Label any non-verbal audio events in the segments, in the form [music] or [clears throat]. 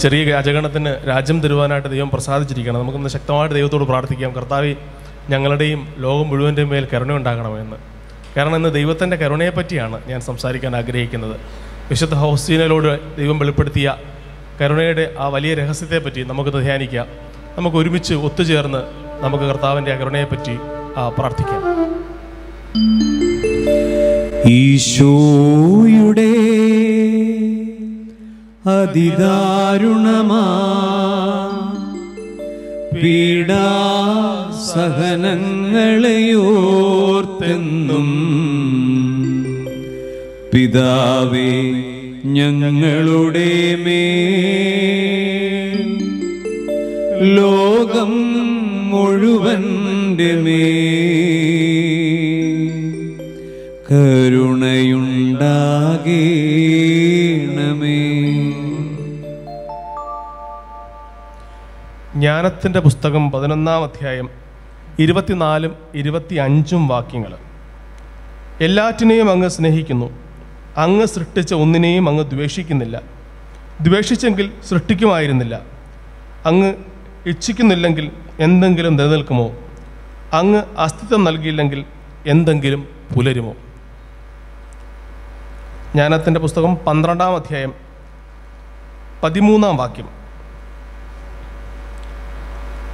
ചെറിയ രാജഗണത്തിന് രാജ്യം തരുവാനായിട്ട് ദൈവം പ്രസാദിച്ചിരിക്കണം നമുക്കൊന്ന് ശക്തമായിട്ട് ദൈവത്തോട് പ്രാർത്ഥിക്കാം. കർത്താവി ഞങ്ങളുടെയും ലോകം മുഴുവന്റെയും മേൽ കരുണ ഉണ്ടാകണമെന്ന്. കാരണം ഇന്ന് ദൈവത്തിന്റെ കരുണയെപ്പറ്റിയാണ് ഞാൻ സംസാരിക്കാൻ ആഗ്രഹിക്കുന്നത്. വിശുദ്ധ ഹൗസീനലോട് ദൈവം വെളിപ്പെടുത്തിയ കരുണയുടെ ആ വലിയ രഹസ്യത്തെപ്പറ്റി നമുക്ക് ധ്യാനിക്കാം. നമുക്ക് ഒരുമിച്ച് ഒത്തുചേർന്ന് നമുക്ക് കർത്താവിന്റെ ആ കരുണയെപ്പറ്റി പ്രാർത്ഥിക്കാം. ഈശോയുടെ അതിദാരുണമാ. പീഡാ സഹനങ്ങളെയോർത്തെന്നും പിതാവേ ഞങ്ങളുടെ മേ ലോകം മുഴുവന്റെ മേ കരുണയുണ്ടാകേണമേ ജ്ഞാനത്തിന്റെ പുസ്തകം പതിനൊന്നാം അധ്യായം ഇരുപത്തിനാലും ഇരുപത്തി അഞ്ചും വാക്യങ്ങൾ. എല്ലാറ്റിനെയും അങ്ങ് സ്നേഹിക്കുന്നു. അങ്ങ് സൃഷ്ടിച്ച ഒന്നിനെയും അങ്ങ് ദ്വേഷിക്കുന്നില്ല. ദ്വേഷിച്ചെങ്കിൽ സൃഷ്ടിക്കുമായിരുന്നില്ല. അങ്ങ് ഇച്ഛിക്കുന്നില്ലെങ്കിൽ എന്തെങ്കിലും നിലനിൽക്കുമോ? അങ്ങ് അസ്തിത്വം നൽകിയില്ലെങ്കിൽ എന്തെങ്കിലും പുലരുമോ? ജ്ഞാനത്തിന്റെ പുസ്തകം പന്ത്രണ്ടാം അധ്യായം പതിമൂന്നാം വാക്യം.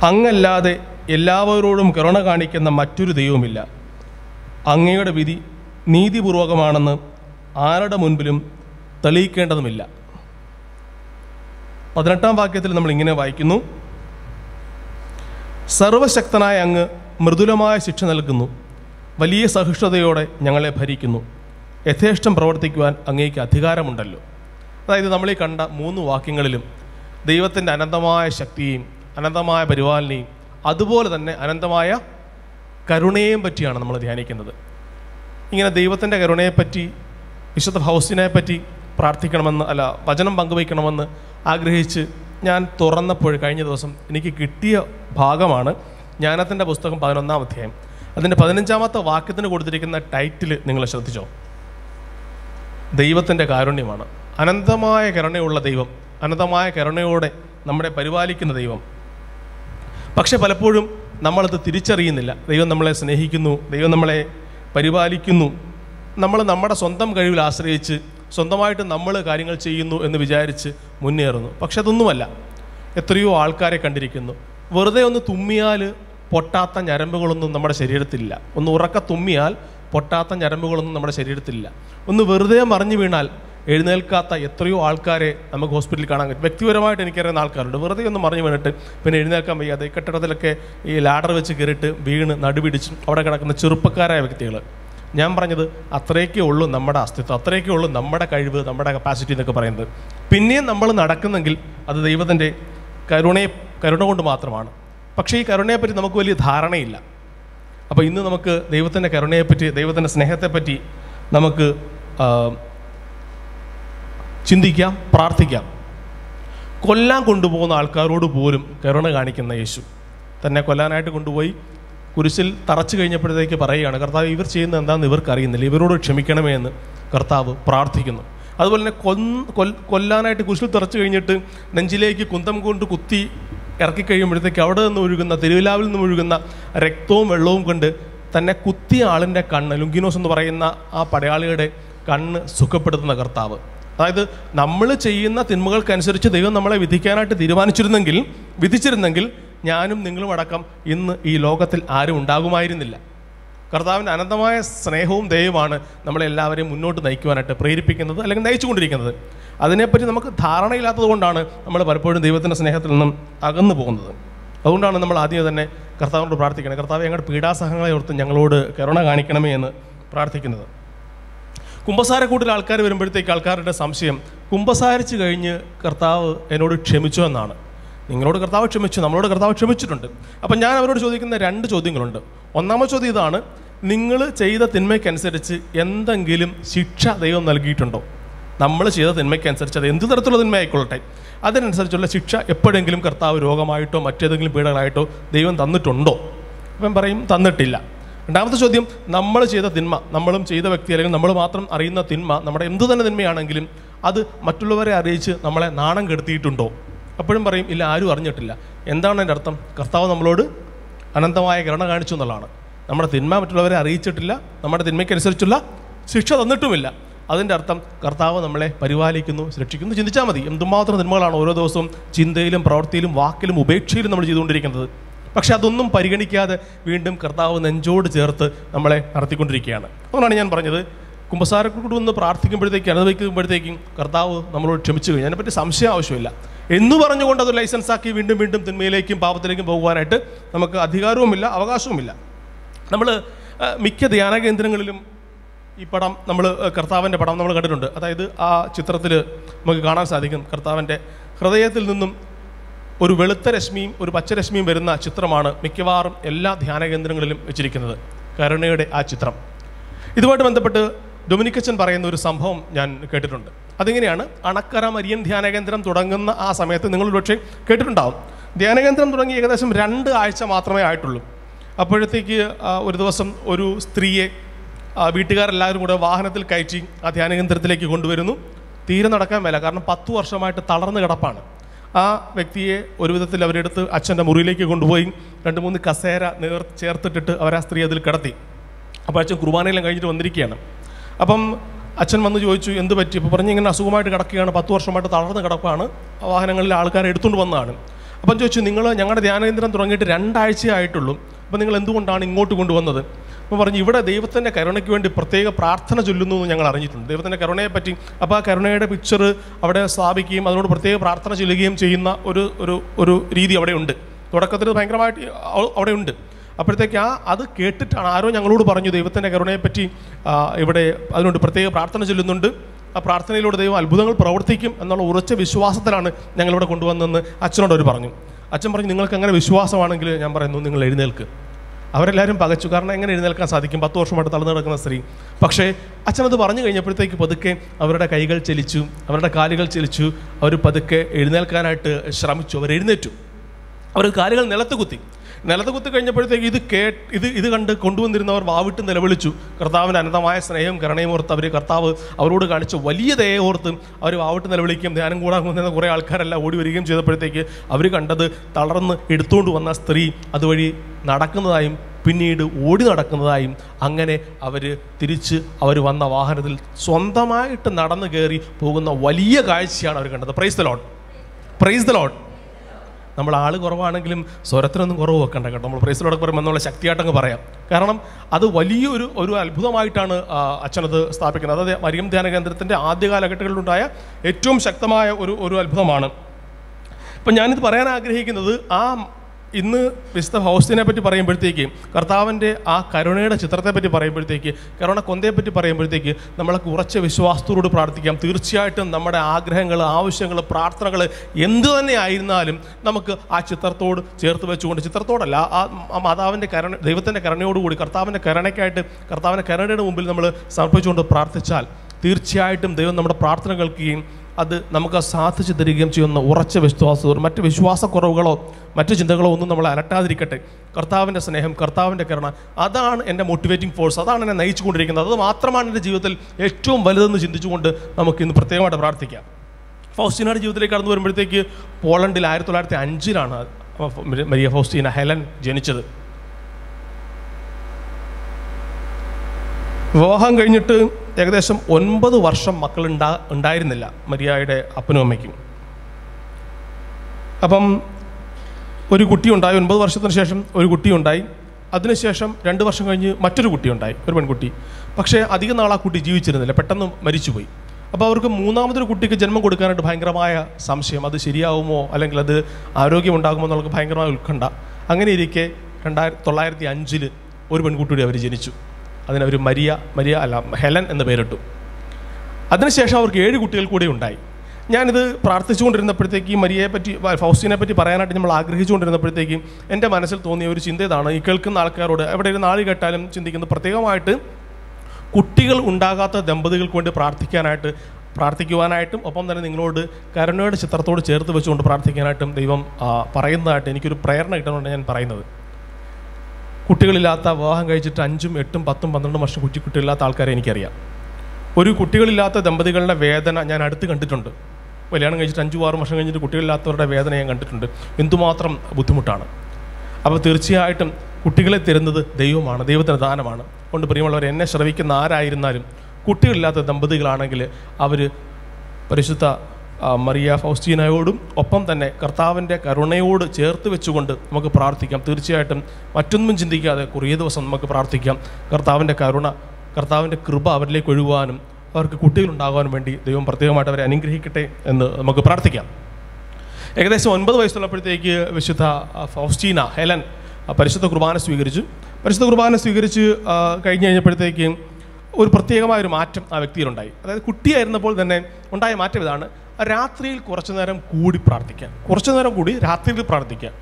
അങ്ങല്ലാതെ എല്ലാവരോടും കരുണ കാണിക്കുന്ന മറ്റൊരു ദൈവമില്ല അങ്ങയുടെ വിധി നീതിപൂർവകമാണെന്ന് ആരുടെ മുൻപിലും തെളിയിക്കേണ്ടതുമില്ല. പതിനെട്ടാം വാക്യത്തിൽ നമ്മൾ ഇങ്ങനെ വായിക്കുന്നു. സർവശക്തനായ അങ്ങ് മൃദുലമായ ശിക്ഷ നൽകുന്നു. വലിയ സഹിഷ്ണുതയോടെ ഞങ്ങളെ ഭരിക്കുന്നു. യഥേഷ്ടം പ്രവർത്തിക്കുവാൻ അങ്ങേക്ക് അധികാരമുണ്ടല്ലോ. അതായത് നമ്മൾ ഈ കണ്ട മൂന്ന് വാക്യങ്ങളിലും ദൈവത്തിന്റെ അനന്തമായ ശക്തിയും അനന്തമായ പരിപാലനയും അതുപോലെ തന്നെ അനന്തമായ കരുണയെയും പറ്റിയാണ് നമ്മൾ ധ്യാനിക്കുന്നത്. ഇങ്ങനെ ദൈവത്തിന്റെ കരുണയെപ്പറ്റി വിശുദ്ധ ഹൗസിനെ പറ്റി പ്രാർത്ഥിക്കണമെന്ന് അല്ല വചനം പങ്കുവയ്ക്കണമെന്ന് ആഗ്രഹിച്ച് ഞാൻ തുറന്നപ്പോൾ കഴിഞ്ഞ ദിവസം എനിക്ക് കിട്ടിയ ഭാഗമാണ് ജ്ഞാനത്തിന്റെ പുസ്തകം പതിനൊന്നാം അധ്യായം. അതിന്റെ പതിനഞ്ചാമത്തെ വാക്യത്തിന് കൊടുത്തിരിക്കുന്ന ടൈറ്റിൽ നിങ്ങൾ ശ്രദ്ധിച്ചോ? ദൈവത്തിന്റെ കാരുണ്യമാണ്. അനന്തമായ കരുണയുള്ള ദൈവം അനന്തമായ കരുണയോടെ നമ്മളെ പരിപാലിക്കുന്ന ദൈവം പക്ഷെ പലപ്പോഴും നമ്മളത് തിരിച്ചറിയുന്നില്ല. ദൈവം നമ്മളെ സ്നേഹിക്കുന്നു ദൈവം നമ്മളെ പരിപാലിക്കുന്നു. നമ്മൾ നമ്മുടെ സ്വന്തം കഴിവിൽ ആശ്രയിച്ച് സ്വന്തമായിട്ട് നമ്മൾ കാര്യങ്ങൾ ചെയ്യുന്നു എന്ന് വിചാരിച്ച് മുന്നേറുന്നു. പക്ഷെ അതൊന്നുമല്ല. എത്രയോ ആൾക്കാരെ കണ്ടിരിക്കുന്നു. വെറുതെ ഒന്ന് തുമ്മിയാൽ പൊട്ടാത്ത ഞരമ്പുകളൊന്നും നമ്മുടെ ശരീരത്തിലില്ല. ഒന്ന് ഉറക്ക തുമ്മിയാൽ പൊട്ടാത്ത ഞരമ്പുകളൊന്നും നമ്മുടെ ശരീരത്തിലില്ല. ഒന്ന് വെറുതെ മറിഞ്ഞു വീണാൽ എഴുന്നേൽക്കാത്ത എത്രയോ ആൾക്കാരെ നമുക്ക് ഹോസ്പിറ്റലിൽ കാണാൻ പറ്റും വ്യക്തിപരമായിട്ട് എനിക്കറിയുന്ന ആൾക്കാരുണ്ട്. വെറുതെ ഒന്ന് മറിഞ്ഞു വീണിട്ട് പിന്നെ എഴുന്നേൽക്കാൻ വയ്യാതെ കെട്ടിടത്തിലൊക്കെ ഈ ലാഡർ വെച്ച് കയറിയിട്ട് വീണ് നടുപിടിച്ചും അവിടെ കിടക്കുന്ന ചെറുപ്പക്കാരായ വ്യക്തികൾ ഞാൻ പറഞ്ഞത് അത്രയൊക്കെ ഉള്ളൂ നമ്മുടെ അസ്തിത്വം അത്രയൊക്കെ ഉള്ളൂ നമ്മുടെ കഴിവ് നമ്മുടെ കപ്പാസിറ്റി എന്നൊക്കെ പറയുന്നത്. പിന്നെയും നമ്മൾ നടക്കുന്നെങ്കിൽ അത് ദൈവത്തിന്റെ കരുണയെ കരുണ കൊണ്ട് മാത്രമാണ്. പക്ഷേ ഈ കരുണയെപ്പറ്റി നമുക്ക് വലിയ ധാരണയില്ല. അപ്പോൾ ഇന്ന് നമുക്ക് ദൈവത്തിന്റെ കരുണയെപ്പറ്റി ദൈവത്തിന്റെ സ്നേഹത്തെപ്പറ്റി നമുക്ക് ചിന്തിക്കാം പ്രാർത്ഥിക്കാം. കൊല്ലാൻ കൊണ്ടുപോകുന്ന ആൾക്കാരോട് പോലും കരുണ കാണിക്കുന്ന യേശു. തന്നെ കൊല്ലാനായിട്ട് കൊണ്ടുപോയി കുരിശിൽ തറച്ചു കഴിഞ്ഞപ്പോഴത്തേക്ക് പറയുകയാണ് കർത്താവ് ഇവർ ചെയ്യുന്ന എന്താണെന്ന് ഇവർക്ക് അറിയുന്നില്ല. ഇവരോട് ക്ഷമിക്കണമേ എന്ന് കർത്താവ് പ്രാർത്ഥിക്കുന്നു. അതുപോലെ തന്നെ കൊൽ- കൊല്ലാനായിട്ട് കുരിശിൽ തറച്ചു കഴിഞ്ഞിട്ട് നെഞ്ചിലേക്ക് കുന്തം കൊണ്ട് കുത്തി ഇറക്കി കഴിയുമ്പോഴത്തേക്ക് അവിടെ നിന്ന് ഒഴുകുന്ന തിരുവിലാവിൽ നിന്ന് ഒഴുകുന്ന രക്തവും വെള്ളവും കൊണ്ട് തന്നെ കുത്തിയ ആളിന്റെ കണ്ണ് ലുങ്കിനോസ് എന്ന് പറയുന്ന ആ പടയാളിയുടെ കണ്ണ് സുഖപ്പെടുത്തുന്ന കർത്താവ്. അതായത് നമ്മൾ ചെയ്യുന്ന തിന്മകൾക്കനുസരിച്ച് ദൈവം നമ്മളെ വിധിക്കാനായിട്ട് തീരുമാനിച്ചിരുന്നെങ്കിൽ വിധിച്ചിരുന്നെങ്കിൽ ഞാനും നിങ്ങളും അടക്കം ഇന്ന് ഈ ലോകത്തിൽ ആരും ഉണ്ടാകുമായിരുന്നില്ല. കർത്താവിന്റെ അനന്തമായ സ്നേഹവും ദയവുമാണ് നമ്മളെല്ലാവരെയും മുന്നോട്ട് നയിക്കുവാനായിട്ട് പ്രേരിപ്പിക്കുന്നത് അല്ലെങ്കിൽ നയിച്ചുകൊണ്ടിരിക്കുന്നത്. അതിനെപ്പറ്റി നമുക്ക് ധാരണയില്ലാത്തത് കൊണ്ടാണ് നമ്മൾ പലപ്പോഴും ദൈവത്തിന്റെ സ്നേഹത്തിൽ നിന്നും അകന്നു പോകുന്നത്. അതുകൊണ്ടാണ് നമ്മൾ ആദ്യം തന്നെ കർത്താവിനോട് പ്രാർത്ഥിക്കുന്നത് കർത്താവ് ഞങ്ങളുടെ പീഡാസഹങ്ങളെ ഓർത്ത് ഞങ്ങളോട് കരുണ കാണിക്കണമേ എന്ന് പ്രാർത്ഥിക്കുന്നത്. കുമ്പസാരക്കൂട്ടിൽ ആൾക്കാർ വരുമ്പോഴത്തേക്ക് ആൾക്കാരുടെ സംശയം കുമ്പസാരിച്ച് കഴിഞ്ഞ് കർത്താവ് എന്നോട് ക്ഷമിച്ചു എന്നാണ്. നിങ്ങളോട് കർത്താവ് ക്ഷമിച്ചു നമ്മളോട് കർത്താവ് ക്ഷമിച്ചിട്ടുണ്ട്. അപ്പം ഞാൻ അവരോട് ചോദിക്കുന്ന രണ്ട് ചോദ്യങ്ങളുണ്ട്. ഒന്നാമത്തെ ചോദ്യം ഇതാണ് നിങ്ങൾ ചെയ്ത തിന്മയ്ക്കനുസരിച്ച് എന്തെങ്കിലും ശിക്ഷ ദൈവം നൽകിയിട്ടുണ്ടോ? നമ്മൾ ചെയ്ത തിന്മയ്ക്കനുസരിച്ച് അത് എന്ത് തരത്തിലുള്ള തിന്മയായിക്കൊള്ളട്ടെ? അതിനനുസരിച്ചുള്ള ശിക്ഷ എപ്പോഴെങ്കിലും കർത്താവ് രോഗമായിട്ടോ മറ്റേതെങ്കിലും പീഡകളായിട്ടോ ദൈവം തന്നിട്ടുണ്ടോ? അപ്പം പറയും തന്നിട്ടില്ല. രണ്ടാമത്തെ ചോദ്യം നമ്മൾ ചെയ്ത തിന്മ നമ്മളും ചെയ്ത വ്യക്തി അല്ലെങ്കിൽ നമ്മൾ മാത്രം അറിയുന്ന തിന്മ നമ്മുടെ എന്തു തന്നെ തിന്മയാണെങ്കിലും അത് മറ്റുള്ളവരെ അറിയിച്ച് നമ്മളെ നാണം കെടുത്തിയിട്ടുണ്ടോ? അപ്പോഴും പറയും ഇല്ല ആരും അറിഞ്ഞിട്ടില്ല. എന്താണ് എന്റെ അർത്ഥം? കർത്താവ് നമ്മളോട് അനന്തമായ കരുണ കാണിച്ചു എന്നുള്ളതാണ്. നമ്മുടെ തിന്മ മറ്റുള്ളവരെ അറിയിച്ചിട്ടില്ല നമ്മുടെ തിന്മയ്ക്കനുസരിച്ചുള്ള ശിക്ഷ തന്നിട്ടുമില്ല. അതിന്റെ അർത്ഥം കർത്താവ് നമ്മളെ പരിപാലിക്കുന്നു രക്ഷിക്കുന്നു ചിന്തിച്ചാൽ മതി. എന്തുമാത്രം തിന്മകളാണ് ഓരോ ദിവസവും ചിന്തയിലും പ്രവൃത്തിയിലും വാക്കിലും ഉപേക്ഷയിലും നമ്മൾ ചെയ്തുകൊണ്ടിരിക്കുന്നത്. പക്ഷെ അതൊന്നും പരിഗണിക്കാതെ വീണ്ടും കർത്താവ് നെഞ്ചോട് ചേർത്ത് നമ്മളെ നടത്തിക്കൊണ്ടിരിക്കുകയാണ്. അതുകൊണ്ടാണ് ഞാൻ പറഞ്ഞത് കുമ്പസാരക്കൂട് ഒന്ന് പ്രാർത്ഥിക്കുമ്പോഴത്തേക്കും അനുഭവിക്കുമ്പോഴത്തേക്കും കർത്താവ് നമ്മളോട് ക്ഷമിച്ചു കഴിഞ്ഞു. അതിനെപ്പറ്റി സംശയം ആവശ്യമില്ല. എന്ന് പറഞ്ഞുകൊണ്ട് അത് ലൈസൻസ് ആക്കി വീണ്ടും വീണ്ടും തിന്മയിലേക്കും പാപത്തിലേക്കും പോകുവാനായിട്ട് നമുക്ക് അധികാരവുമില്ല അവകാശവുമില്ല. നമ്മൾ മിക്ക ധ്യാന കേന്ദ്രങ്ങളിലും ഈ പടം നമ്മൾ കർത്താവിന്റെ പടം നമ്മൾ കണ്ടിട്ടുണ്ട്. അതായത് ആ ചിത്രത്തിൽ നമുക്ക് കാണാൻ സാധിക്കും കർത്താവിന്റെ ഹൃദയത്തിൽ നിന്നും ഒരു വെളുത്ത രശ്മിയും ഒരു പച്ചരശ്മിയും വരുന്ന ചിത്രമാണ് മിക്കവാറും എല്ലാ ധ്യാന കേന്ദ്രങ്ങളിലും വെച്ചിരിക്കുന്നത്. കരുണയുടെ ആ ചിത്രം. ഇതുമായിട്ട് ബന്ധപ്പെട്ട് ഡൊമിനിക്കച്ചൻ പറയുന്ന ഒരു സംഭവം ഞാൻ കേട്ടിട്ടുണ്ട്. അതിങ്ങനെയാണ്? അണക്കര മരിയൻ ധ്യാന കേന്ദ്രം തുടങ്ങുന്ന ആ സമയത്ത് നിങ്ങൾ പക്ഷേ കേട്ടിട്ടുണ്ടാവും. ധ്യാനകേന്ദ്രം തുടങ്ങി ഏകദേശം രണ്ട് ആഴ്ച മാത്രമേ ആയിട്ടുള്ളൂ. അപ്പോഴത്തേക്ക് ഒരു ദിവസം ഒരു സ്ത്രീയെ വീട്ടുകാരെല്ലാവരും കൂടെ വാഹനത്തിൽ കയറ്റി ആ ധ്യാന കേന്ദ്രത്തിലേക്ക് കൊണ്ടുവരുന്നു. തീരെ നടക്കാൻ മേല. കാരണം പത്ത് വർഷമായിട്ട് തളർന്ന് കിടപ്പാണ്. ആ വ്യക്തിയെ ഒരു വിധത്തിൽ അവരെടുത്ത് അച്ഛന്റെ മുറിയിലേക്ക് കൊണ്ടുപോയി. രണ്ട് മൂന്ന് കസേര നേർ ചേർത്തിട്ടിട്ട് അവർ ആ സ്ത്രീ അതിൽ കിടത്തി. അപ്പോൾ അച്ഛൻ കുർബാനയെല്ലാം കഴിഞ്ഞിട്ട് വന്നിരിക്കുകയാണ്. അപ്പം അച്ഛൻ വന്ന് ചോദിച്ചു എന്ത് പറ്റി? അപ്പോൾ പറഞ്ഞ് ഇങ്ങനെ അസുഖമായിട്ട് കിടക്കുകയാണ്. പത്ത് വർഷമായിട്ട് തളർന്ന് കിടപ്പാണ് വാഹനങ്ങളിൽ ആൾക്കാരെ എടുത്തുകൊണ്ട് വന്നതാണ്. അപ്പം ചോദിച്ചു നിങ്ങൾ ഞങ്ങളുടെ ധ്യാനകേന്ദ്രം തുടങ്ങിയിട്ട് രണ്ടാഴ്ചയായിട്ടുള്ളൂ. ആയിട്ടുള്ളൂ അപ്പോൾ നിങ്ങൾ എന്തുകൊണ്ടാണ് ഇങ്ങോട്ട് കൊണ്ടുവന്നത്? അപ്പോൾ പറഞ്ഞു ഇവിടെ ദൈവത്തിന്റെ കരുണയ്ക്ക് വേണ്ടി പ്രത്യേക പ്രാർത്ഥന ചൊല്ലുന്നു എന്ന് ഞങ്ങൾ അറിഞ്ഞിട്ടുണ്ട്. ദൈവത്തിന്റെ കരുണയെ പറ്റി അപ്പോൾ ആ കരുണയുടെ പിക്ചർ അവിടെ സ്ഥാപിക്കുകയും അതിനോട് പ്രത്യേക പ്രാർത്ഥന ചൊല്ലുകയും ചെയ്യുന്ന ഒരു ഒരു ഒരു രീതി അവിടെ ഉണ്ട്. തുടക്കത്തിൽ ഭയങ്കരമായിട്ട് അവ- അവിടെ ഉണ്ട്. അപ്പോഴത്തേക്ക് ആ അത് കേട്ടിട്ടാണ് ആരോ ഞങ്ങളോട് പറഞ്ഞു ദൈവത്തിന്റെ കരുണയെപ്പറ്റി ഇവിടെ അതിനോട് പ്രത്യേക പ്രാർത്ഥന ചൊല്ലുന്നുണ്ട്. ആ പ്രാർത്ഥനയിലൂടെ ദൈവം അത്ഭുതങ്ങൾ പ്രവർത്തിക്കും എന്നുള്ള ഉറച്ച വിശ്വാസത്തിലാണ് ഞങ്ങളിവിടെ കൊണ്ടുവന്നതെന്ന് അച്ഛനോട് അവർ പറഞ്ഞു. അച്ഛൻ പറഞ്ഞു നിങ്ങൾക്ക് അങ്ങനെ വിശ്വാസമാണെങ്കിൽ ഞാൻ പറയുന്നു നിങ്ങൾ എഴുന്നേൽക്ക്. അവരെല്ലാവരും പകച്ചു. കാരണം എങ്ങനെ എഴുന്നേൽക്കാൻ സാധിക്കും? പത്ത് വർഷമായിട്ട് തളർന്നു കിടക്കുന്ന സ്ത്രീ. പക്ഷേ അച്ഛനത് പറഞ്ഞു കഴിഞ്ഞപ്പോഴത്തേക്ക് പതുക്കെ അവരുടെ കൈകൾ ചലിച്ചു അവരുടെ കാലുകൾ ചലിച്ചു. അവർ പതുക്കെ എഴുന്നേൽക്കാനായിട്ട് ശ്രമിച്ചു. അവർ എഴുന്നേറ്റു അവർ കാലുകൾ നിലത്ത് കുത്തി. നിലത്ത് കുത്തി കഴിഞ്ഞപ്പോഴത്തേക്ക് ഇത് കേ ഇത് ഇത് കണ്ട് കൊണ്ടുവന്നിരുന്നവർ വാവിട്ട് നിലവിളിച്ചു. കർത്താവിന്റെ അനന്തമായ സ്നേഹം കരുണയും ഓർത്ത് അവർ കർത്താവ് അവരോട് കാണിച്ച വലിയ ദയെ ഓർത്ത് അവർ വാവിട്ട് നിലവിളിക്കുകയും ധ്യാനം കൂടാൻ വന്നിരുന്ന കുറേ ആൾക്കാരെല്ലാം ഓടി വരികയും ചെയ്തപ്പോഴത്തേക്ക് അവർ കണ്ടത് തളർന്ന് എടുത്തുകൊണ്ട് വന്ന സ്ത്രീ അതുവഴി നടക്കുന്നതായും പിന്നീട് ഓടി നടക്കുന്നതായും അങ്ങനെ അവർ തിരിച്ച് അവർ വന്ന വാഹനത്തിൽ സ്വന്തമായിട്ട് നടന്നു കയറി പോകുന്ന വലിയ കാഴ്ചയാണ് അവർ കണ്ടത്. Praise the lord praise the lord നമ്മൾ ആൾ കുറവാണെങ്കിലും സ്വരത്തിനൊന്നും കുറവ് വെക്കണ്ട കേട്ടോ. നമ്മൾ പ്രൈസിലോടെ പറയുമ്പോൾ എന്നുള്ള ശക്തിയായിട്ടങ്ങ് പറയാം. കാരണം അത് വലിയൊരു ഒരു അത്ഭുതമായിട്ടാണ് അച്ഛനത് സ്ഥാപിക്കുന്നത്. അതായത് മരിയം ധ്യാന കേന്ദ്രത്തിന്റെ ആദ്യ കാലഘട്ടങ്ങളിലുണ്ടായ ഏറ്റവും ശക്തമായ ഒരു ഒരു അത്ഭുതമാണ്. അപ്പം ഞാനിത് പറയാൻ ആഗ്രഹിക്കുന്നത് ആ ഇന്ന് വിശുദ്ധ ഹൗസിനെ പറ്റി പറയുമ്പോഴത്തേക്ക് കർത്താവിന്റെ ആ കരുണയുടെ ചിത്രത്തെ പറ്റി പറയുമ്പോഴത്തേക്ക് കരുണ കൊന്തയെപ്പറ്റി പറയുമ്പോഴത്തേക്ക് നമ്മളൊക്കെ ഉറച്ച വിശ്വാസത്തോട് പ്രാർത്ഥിക്കാം. തീർച്ചയായിട്ടും നമ്മുടെ ആഗ്രഹങ്ങൾ ആവശ്യങ്ങൾ പ്രാർത്ഥനകൾ എന്തു തന്നെ ആയിരുന്നാലും നമുക്ക് ആ ചിത്രത്തോട് ചേർത്ത് വെച്ചുകൊണ്ട് ചിത്രത്തോടല്ല ആ ആ മാതാവിന്റെ കരുണ ദൈവത്തിന്റെ കരുണയോടുകൂടി കർത്താവിന്റെ കരുണയ്ക്കായിട്ട് കർത്താവിന്റെ കരുണയുടെ മുമ്പിൽ നമ്മൾ സമർപ്പിച്ചുകൊണ്ട് പ്രാർത്ഥിച്ചാൽ തീർച്ചയായിട്ടും ദൈവം നമ്മുടെ പ്രാർത്ഥന കേൾക്കുകയും അത് നമുക്ക് സാധിച്ചു തരികയും ചെയ്യുന്ന ഉറച്ച വിശ്വാസത്തോട് മറ്റ് വിശ്വാസക്കുറവുകളോ മറ്റു ചിന്തകളോ ഒന്നും നമ്മളെ അലട്ടാതിരിക്കട്ടെ. കർത്താവിന്റെ സ്നേഹം കർത്താവിന്റെ കരുണ അതാണ് എന്റെ മോട്ടിവേറ്റിംഗ് ഫോഴ്സ് അതാണ് എന്നെ നയിച്ചുകൊണ്ടിരിക്കുന്നത്. അത് മാത്രമാണ് എന്റെ ജീവിതത്തിൽ ഏറ്റവും വലുതെന്ന് ചിന്തിച്ചുകൊണ്ട് നമുക്ക് ഇന്ന് പ്രത്യേകമായിട്ട് പ്രാർത്ഥിക്കാം. ഫൗസ്റ്റീനയുടെ ജീവിതത്തിലേക്ക് കടന്നു വരുമ്പോഴത്തേക്ക് പോളണ്ടിൽ ആയിരത്തി തൊള്ളായിരത്തി അഞ്ചിലാണ് മരിയ ഫൗസ്റ്റീന ഹെലൻ ജനിച്ചത്. വിവാഹം കഴിഞ്ഞിട്ട് ഏകദേശം ഒൻപത് വർഷം മക്കൾ ഉണ്ടാ ഉണ്ടായിരുന്നില്ല മരിയായുടെ അപ്പനും അമ്മയ്ക്കും. അപ്പം ഒരു കുട്ടി ഉണ്ടായി ഒൻപത് വർഷത്തിന് ശേഷം ഒരു കുട്ടി ഉണ്ടായി. അതിനുശേഷം രണ്ട് വർഷം കഴിഞ്ഞ് മറ്റൊരു കുട്ടി ഉണ്ടായി ഒരു പെൺകുട്ടി. പക്ഷേ അധികം നാൾ ആ കുട്ടി ജീവിച്ചിരുന്നില്ല പെട്ടെന്ന് മരിച്ചുപോയി. അപ്പോൾ അവർക്ക് മൂന്നാമതൊരു കുട്ടിക്ക് ജന്മം കൊടുക്കാനായിട്ട് ഭയങ്കരമായ സംശയം. അത് ശരിയാവുമോ? അല്ലെങ്കിൽ അത് ആരോഗ്യമുണ്ടാകുമോ എന്നുള്ളത് ഭയങ്കരമായ ഉത്കണ്ഠ. അങ്ങനെ ഇരിക്കെ രണ്ടായിരത്തി തൊള്ളായിരത്തി അഞ്ചിൽ ഒരു പെൺകുട്ടിയുടെ അവർ ജനിച്ചു. അതിനവർ മരിയ മരിയ അല്ല ഹെലൻ എന്ന് പേരിട്ടു. അതിനുശേഷം അവർക്ക് ഏഴ് കുട്ടികൾ കൂടെ ഉണ്ടായി. ഞാനിത് പ്രാർത്ഥിച്ചുകൊണ്ടിരുന്നപ്പോഴത്തേക്ക് ഈ മരിയയെ പറ്റി ഫൗസ്റ്റിനെ പറ്റി പറയാനായിട്ട് നമ്മൾ ആഗ്രഹിച്ചുകൊണ്ടിരുന്നപ്പോഴത്തേക്കും എന്റെ മനസ്സിൽ തോന്നിയ ഒരു ചിന്ത ഇതാണ്. ഈ കേൾക്കുന്ന ആൾക്കാരോട് എവിടെ ഒരു നാളി കേട്ടാലും ചിന്തിക്കുന്നത് പ്രത്യേകമായിട്ട് കുട്ടികൾ ഉണ്ടാകാത്ത ദമ്പതികൾക്ക് വേണ്ടി പ്രാർത്ഥിക്കാനായിട്ട് പ്രാർത്ഥിക്കുവാനായിട്ടും ഒപ്പം തന്നെ നിങ്ങളോട് കരുണയുടെ ചിത്രത്തോട് ചേർത്ത് വെച്ചുകൊണ്ട് പ്രാർത്ഥിക്കാനായിട്ടും ദൈവം പറയുന്നതായിട്ട് എനിക്കൊരു പ്രേരണ കിട്ടുന്നുണ്ട് ഞാൻ പറയുന്നത്. കുട്ടികളില്ലാത്ത വിവാഹം കഴിച്ചിട്ട് അഞ്ചും എട്ടും പത്തും പന്ത്രണ്ടും വർഷം കുറ്റി കുട്ടികളില്ലാത്ത ആൾക്കാരെ എനിക്കറിയാം. ഒരു കുട്ടികളില്ലാത്ത ദമ്പതികളുടെ വേദന ഞാൻ അടുത്ത് കണ്ടിട്ടുണ്ട്. കല്യാണം കഴിച്ചിട്ട് അഞ്ചു ആറ് വർഷം കഴിഞ്ഞിട്ട് കുട്ടികളില്ലാത്തവരുടെ വേദന ഞാൻ കണ്ടിട്ടുണ്ട്. എന്തുമാത്രം ബുദ്ധിമുട്ടാണ്. അപ്പോൾ തീർച്ചയായിട്ടും കുട്ടികളെ തരുന്നത് ദൈവമാണ് ദൈവത്തിന് ദാനമാണ്. കൊണ്ട് പ്രിയമുള്ളവർ എന്നെ ശ്രവിക്കുന്ന ആരായിരുന്നാലും കുട്ടികളില്ലാത്ത ദമ്പതികളാണെങ്കിൽ അവർ പരിശുദ്ധ മറിയ ഫൗസ്റ്റീനയോടും ഒപ്പം തന്നെ കർത്താവിന്റെ കരുണയോട് ചേർത്ത് വെച്ചുകൊണ്ട് നമുക്ക് പ്രാർത്ഥിക്കാം. തീർച്ചയായിട്ടും മറ്റൊന്നും ചിന്തിക്കാതെ കുറേ ദിവസം നമുക്ക് പ്രാർത്ഥിക്കാം. കർത്താവിന്റെ കരുണ കർത്താവിന്റെ കൃപ അവരിലേക്ക് ഒഴുകുവാനും അവർക്ക് കുട്ടികളുണ്ടാകാനും വേണ്ടി ദൈവം പ്രത്യേകമായിട്ട് അവരെ അനുഗ്രഹിക്കട്ടെ എന്ന് നമുക്ക് പ്രാർത്ഥിക്കാം. ഏകദേശം ഒൻപത് വയസ്സുള്ളപ്പോഴത്തേക്ക് വിശുദ്ധ ഫൗസ്റ്റീന ഹെലൻ പരിശുദ്ധ കുർബാന സ്വീകരിച്ചു. പരിശുദ്ധ കുർബാന സ്വീകരിച്ച് കഴിഞ്ഞ് കഴിഞ്ഞപ്പോഴത്തേക്ക് ഒരു പ്രത്യേകമായ ഒരു മാറ്റം ആ വ്യക്തിയിലുണ്ടായി. അതായത് കുട്ടിയായിരുന്നപ്പോൾ തന്നെ ഉണ്ടായ മാറ്റം ഇതാണ്. രാത്രിയിൽ കുറച്ചു നേരം കൂടി പ്രാർത്ഥിക്കാം കുറച്ചു നേരം കൂടി രാത്രിയിൽ പ്രാർത്ഥിക്കാം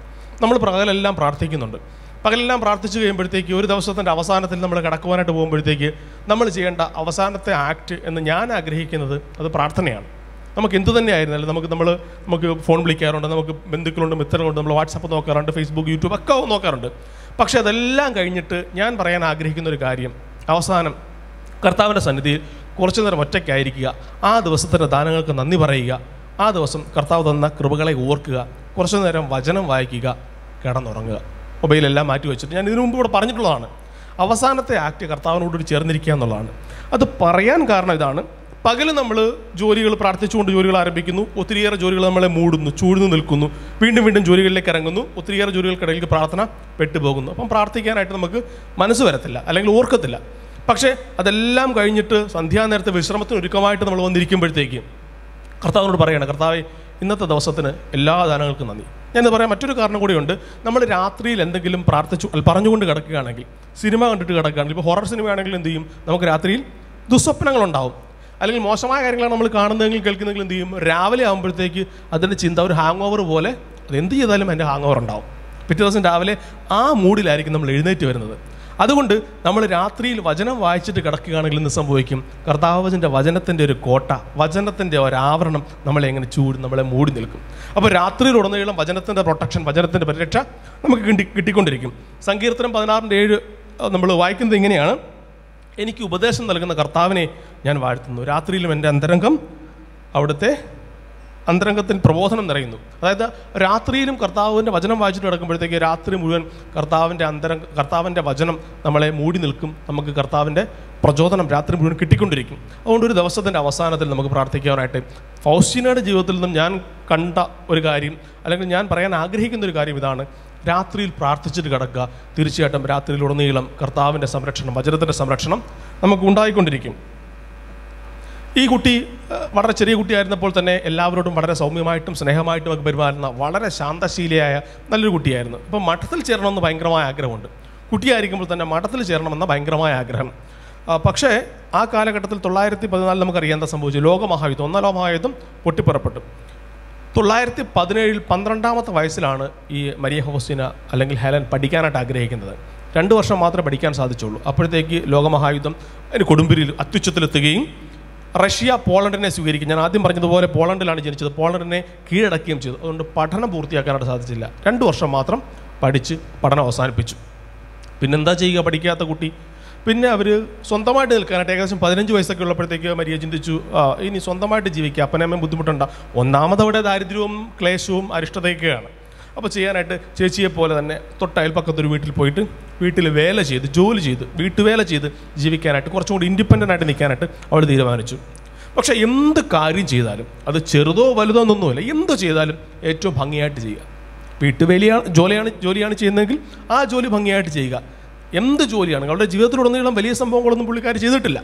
നമ്മൾ പകലെല്ലാം പ്രാർത്ഥിക്കുന്നുണ്ട്. പകലെല്ലാം പ്രാർത്ഥിച്ചു കഴിയുമ്പോഴത്തേക്ക് ഒരു ദിവസത്തിന്റെ അവസാനത്തിൽ നമ്മൾ കിടക്കുവാനായിട്ട് പോകുമ്പോഴത്തേക്ക് നമ്മൾ ചെയ്യേണ്ട അവസാനത്തെ ആക്ട് എന്ന് ഞാൻ ആഗ്രഹിക്കുന്നത് അത് പ്രാർത്ഥനയാണ്. നമുക്ക് എന്തു തന്നെ ആയിരുന്നാലും നമുക്ക് നമ്മൾ നമുക്ക് ഫോൺ വിളിക്കാറുണ്ട് നമുക്ക് ബന്ധുക്കളുണ്ട് മിത്രങ്ങളുണ്ട് നമ്മൾ വാട്സപ്പ് നോക്കാറുണ്ട് ഫേസ്ബുക്ക് യൂട്യൂബ് ഒക്കെ നോക്കാറുണ്ട്. പക്ഷേ അതെല്ലാം കഴിഞ്ഞിട്ട് ഞാൻ പറയാൻ ആഗ്രഹിക്കുന്ന ഒരു കാര്യം അവസാനം കർത്താവിന്റെ സന്നിധിയിൽ കുറച്ചു നേരം ഒറ്റയ്ക്കായിരിക്കുക. ആ ദിവസത്തിന്റെ ദാനങ്ങൾക്ക് നന്ദി പറയുക. ആ ദിവസം കർത്താവ് തന്ന കൃപകളെ ഓർക്കുക. കുറച്ചു നേരം വചനം വായിക്കുക. കിടന്നുറങ്ങുക. മൊബൈലെല്ലാം മാറ്റി വെച്ചിട്ട് ഞാൻ ഇതിനു മുമ്പ് ഇവിടെ പറഞ്ഞിട്ടുള്ളതാണ്. അവസാനത്തെ ആക്ട് കർത്താവിനോട് ചേർന്നിരിക്കുക എന്നുള്ളതാണ്. അത് പറയാൻ കാരണം ഇതാണ്. പകൽ നമ്മൾ ജോലികൾ പ്രാർത്ഥിച്ചുകൊണ്ട് ജോലികൾ ആരംഭിക്കുന്നു. ഒത്തിരിയേറെ ജോലികൾ നമ്മളെ മൂടുന്നു ചൂഴ്ന്നു നിൽക്കുന്നു. വീണ്ടും വീണ്ടും ജോലികളിലേക്ക് ഇറങ്ങുന്നു. ഒത്തിരിയേറെ ജോലികൾക്കിടയിൽ പ്രാർത്ഥന പെട്ടുപോകുന്നു. അപ്പം പ്രാർത്ഥിക്കാനായിട്ട് നമുക്ക് മനസ്സ് വരത്തില്ല. അല്ലെങ്കിൽ ഓർക്കത്തില്ല. പക്ഷേ അതെല്ലാം കഴിഞ്ഞിട്ട് സന്ധ്യാനേരത്തെ വിശ്രമത്തിന് ഒരുക്കമായിട്ട് നമ്മൾ വന്നിരിക്കുമ്പോഴത്തേക്ക് കർത്താവിനോട് പറയണം കർത്താവെ ഇന്നത്തെ ദിവസത്തിന് എല്ലാ ദാനങ്ങൾക്കും നന്ദി. ഞാൻ പറയാൻ മറ്റൊരു കാരണം കൂടിയുണ്ട്. നമ്മൾ രാത്രിയിൽ എന്തെങ്കിലും പ്രാർത്ഥിച്ചു പറഞ്ഞുകൊണ്ട് കിടക്കുകയാണെങ്കിൽ സിനിമ കണ്ടിട്ട് കിടക്കുകയാണെങ്കിൽ ഇപ്പോൾ ഹൊറർ സിനിമയാണെങ്കിൽ എന്ത് ചെയ്യും? നമുക്ക് രാത്രിയിൽ ദുസ്വപ്നങ്ങളുണ്ടാവും. അല്ലെങ്കിൽ മോശമായ കാര്യങ്ങളാണ് നമ്മൾ കാണുന്നതെങ്കിൽ കേൾക്കുന്നതെങ്കിൽ എന്ത് ചെയ്യും? രാവിലെ ആകുമ്പോഴത്തേക്ക് അതിന്റെ ചിന്ത ഒരു ഹാങ് ഓവർ പോലെ അത് എന്ത് ചെയ്താലും അതിന്റെ ഹാങ് ഓവർ ഉണ്ടാവും. പിറ്റേ ദിവസം രാവിലെ ആ മൂഡിലായിരിക്കും നമ്മൾ എഴുന്നേറ്റ് വരുന്നത്. അതുകൊണ്ട് നമ്മൾ രാത്രിയിൽ വചനം വായിച്ചിട്ട് കിടക്കുകയാണെങ്കിൽ ഇന്ന് സംഭവിക്കും? കർത്താവചന്റെ വചനത്തിന്റെ ഒരു കോട്ട വചനത്തിന്റെ ഒരാവരണം നമ്മളെ എങ്ങനെ ചൂട് നമ്മളെ മൂടി നിൽക്കും. അപ്പോൾ രാത്രിയിൽ ഉടനീളം വചനത്തിന്റെ പ്രൊട്ടക്ഷൻ വചനത്തിന്റെ പരിരക്ഷ നമുക്ക് കിട്ടി കിട്ടിക്കൊണ്ടിരിക്കും. സങ്കീർത്തനം പതിനാറിന്റെ ഏഴ് നമ്മൾ വായിക്കുന്നത് ഇങ്ങനെയാണ്. എനിക്ക് ഉപദേശം നൽകുന്ന കർത്താവിനെ ഞാൻ വാഴ്ത്തുന്നു. രാത്രിയിലും എന്റെ അന്തരംഗം അവിടുത്തെ അന്തരംഗത്തിൽ പ്രബോധനം നിറയുന്നു. അതായത് രാത്രിയിലും കർത്താവിന്റെ വചനം വായിച്ചിട്ട് കിടക്കുമ്പോഴത്തേക്ക് രാത്രി മുഴുവൻ കർത്താവിന്റെ അന്തരം കർത്താവിന്റെ വചനം നമ്മളെ മൂടി നിൽക്കും. നമുക്ക് കർത്താവിന്റെ പ്രചോദനം രാത്രി മുഴുവൻ കിട്ടിക്കൊണ്ടിരിക്കും. അതുകൊണ്ട് ഒരു ദിവസത്തിന്റെ അവസാനത്തിൽ നമുക്ക് പ്രാർത്ഥിക്കാനായിട്ട് ഫൗസ്റ്റിനയുടെ ജീവിതത്തിൽ നിന്നും ഞാൻ കണ്ട ഒരു കാര്യം അല്ലെങ്കിൽ ഞാൻ പറയാൻ ആഗ്രഹിക്കുന്ന ഒരു കാര്യം ഇതാണ്. രാത്രിയിൽ പ്രാർത്ഥിച്ചിട്ട് കിടക്കുക. തീർച്ചയായിട്ടും രാത്രിയിലുടനീളം കർത്താവിന്റെ സംരക്ഷണം വചനത്തിന്റെ സംരക്ഷണം നമുക്ക് ഉണ്ടായിക്കൊണ്ടിരിക്കും. ഈ കുട്ടി വളരെ ചെറിയ കുട്ടിയായിരുന്നപ്പോൾ തന്നെ എല്ലാവരോടും വളരെ സൗമ്യമായിട്ടും സ്നേഹമായിട്ടും ഒക്കെ പെരുമാറുന്ന വളരെ ശാന്തശീലയായ നല്ലൊരു കുട്ടിയായിരുന്നു. ഇപ്പം മഠത്തിൽ ചേരണമെന്ന് ഭയങ്കരമായ ആഗ്രഹമുണ്ട്. കുട്ടിയായിരിക്കുമ്പോൾ തന്നെ മഠത്തിൽ ചേരണമെന്ന ഭയങ്കരമായ ആഗ്രഹം. പക്ഷേ ആ കാലഘട്ടത്തിൽ തൊള്ളായിരത്തി പതിനാലിൽ നമുക്കറിയാം എന്താ സംഭവിച്ചു ലോകമഹായുദ്ധം ഒന്നാം ലോകമഹായുദ്ധം പൊട്ടിപ്പുറപ്പെട്ടു. തൊള്ളായിരത്തി പതിനേഴിൽ പന്ത്രണ്ടാമത്തെ വയസ്സിലാണ് ഈ മരിയ ഹോസിന അല്ലെങ്കിൽ ഹെലൻ പഠിക്കാനായിട്ട് ആഗ്രഹിക്കുന്നത്. രണ്ട് വർഷം മാത്രമേ പഠിക്കാൻ സാധിച്ചുള്ളൂ. അപ്പോഴത്തേക്ക് ലോകമഹായുദ്ധം അതിന് കൊടുമ്പിരിയിൽ അത്യുച്ചത്തിലെത്തുകയും റഷ്യ പോളണ്ടിനെ സ്വീകരിക്കും. ഞാൻ ആദ്യം പറഞ്ഞതുപോലെ പോളണ്ടിലാണ് ജനിച്ചത്. പോളണ്ടിനെ കീഴടക്കുകയും ചെയ്തു. അതുകൊണ്ട് പഠനം പൂർത്തിയാക്കാനായിട്ട് സാധിച്ചില്ല. രണ്ട് വർഷം മാത്രം പഠിച്ച് പഠനം അവസാനിപ്പിച്ചു. പിന്നെന്താ ചെയ്യുക പഠിക്കാത്ത കുട്ടി? പിന്നെ അവർ സ്വന്തമായിട്ട് നിൽക്കാനായിട്ട് ഏകദേശം പതിനഞ്ച് വയസ്സൊക്കെ ഉള്ളപ്പോഴത്തേക്ക് മരിയ ചിന്തിച്ചു ഇനി സ്വന്തമായിട്ട് ജീവിക്കുക അപ്പനമ്മയും ബുദ്ധിമുട്ടുണ്ട. ഒന്നാമത് അവിടെ ദാരിദ്ര്യവും ക്ലേശവും അരിഷ്ടതയൊക്കെയാണ്. അപ്പോൾ ചെയ്യാനായിട്ട് ചേച്ചിയെ പോലെ തന്നെ തൊട്ട് അയൽപ്പക്കത്തൊരു വീട്ടിൽ പോയിട്ട് വീട്ടിൽ വേല ചെയ്ത് ജോലി ചെയ്ത് വീട്ടുവേല ചെയ്ത് ജീവിക്കാനായിട്ട് കുറച്ചും കൂടി ഇൻഡിപെൻഡന്റ് ആയിട്ട് നിൽക്കാനായിട്ട് അവൾ തീരുമാനിച്ചു. പക്ഷേ എന്ത് കാര്യം ചെയ്താലും അത് ചെറുതോ വലുതോ എന്നൊന്നുമില്ല എന്ത് ചെയ്താലും ഏറ്റവും ഭംഗിയായിട്ട് ചെയ്യുക. വീട്ടുവേലിയാണ് ജോലിയാണ് ജോലിയാണ് ചെയ്യുന്നതെങ്കിൽ ആ ജോലി ഭംഗിയായിട്ട് ചെയ്യുക. എന്ത് ജോലിയാണ്? അവളുടെ ജീവിതത്തിലുടനീളം വലിയ സംഭവങ്ങളൊന്നും പുള്ളിക്കാർ ചെയ്തിട്ടില്ല.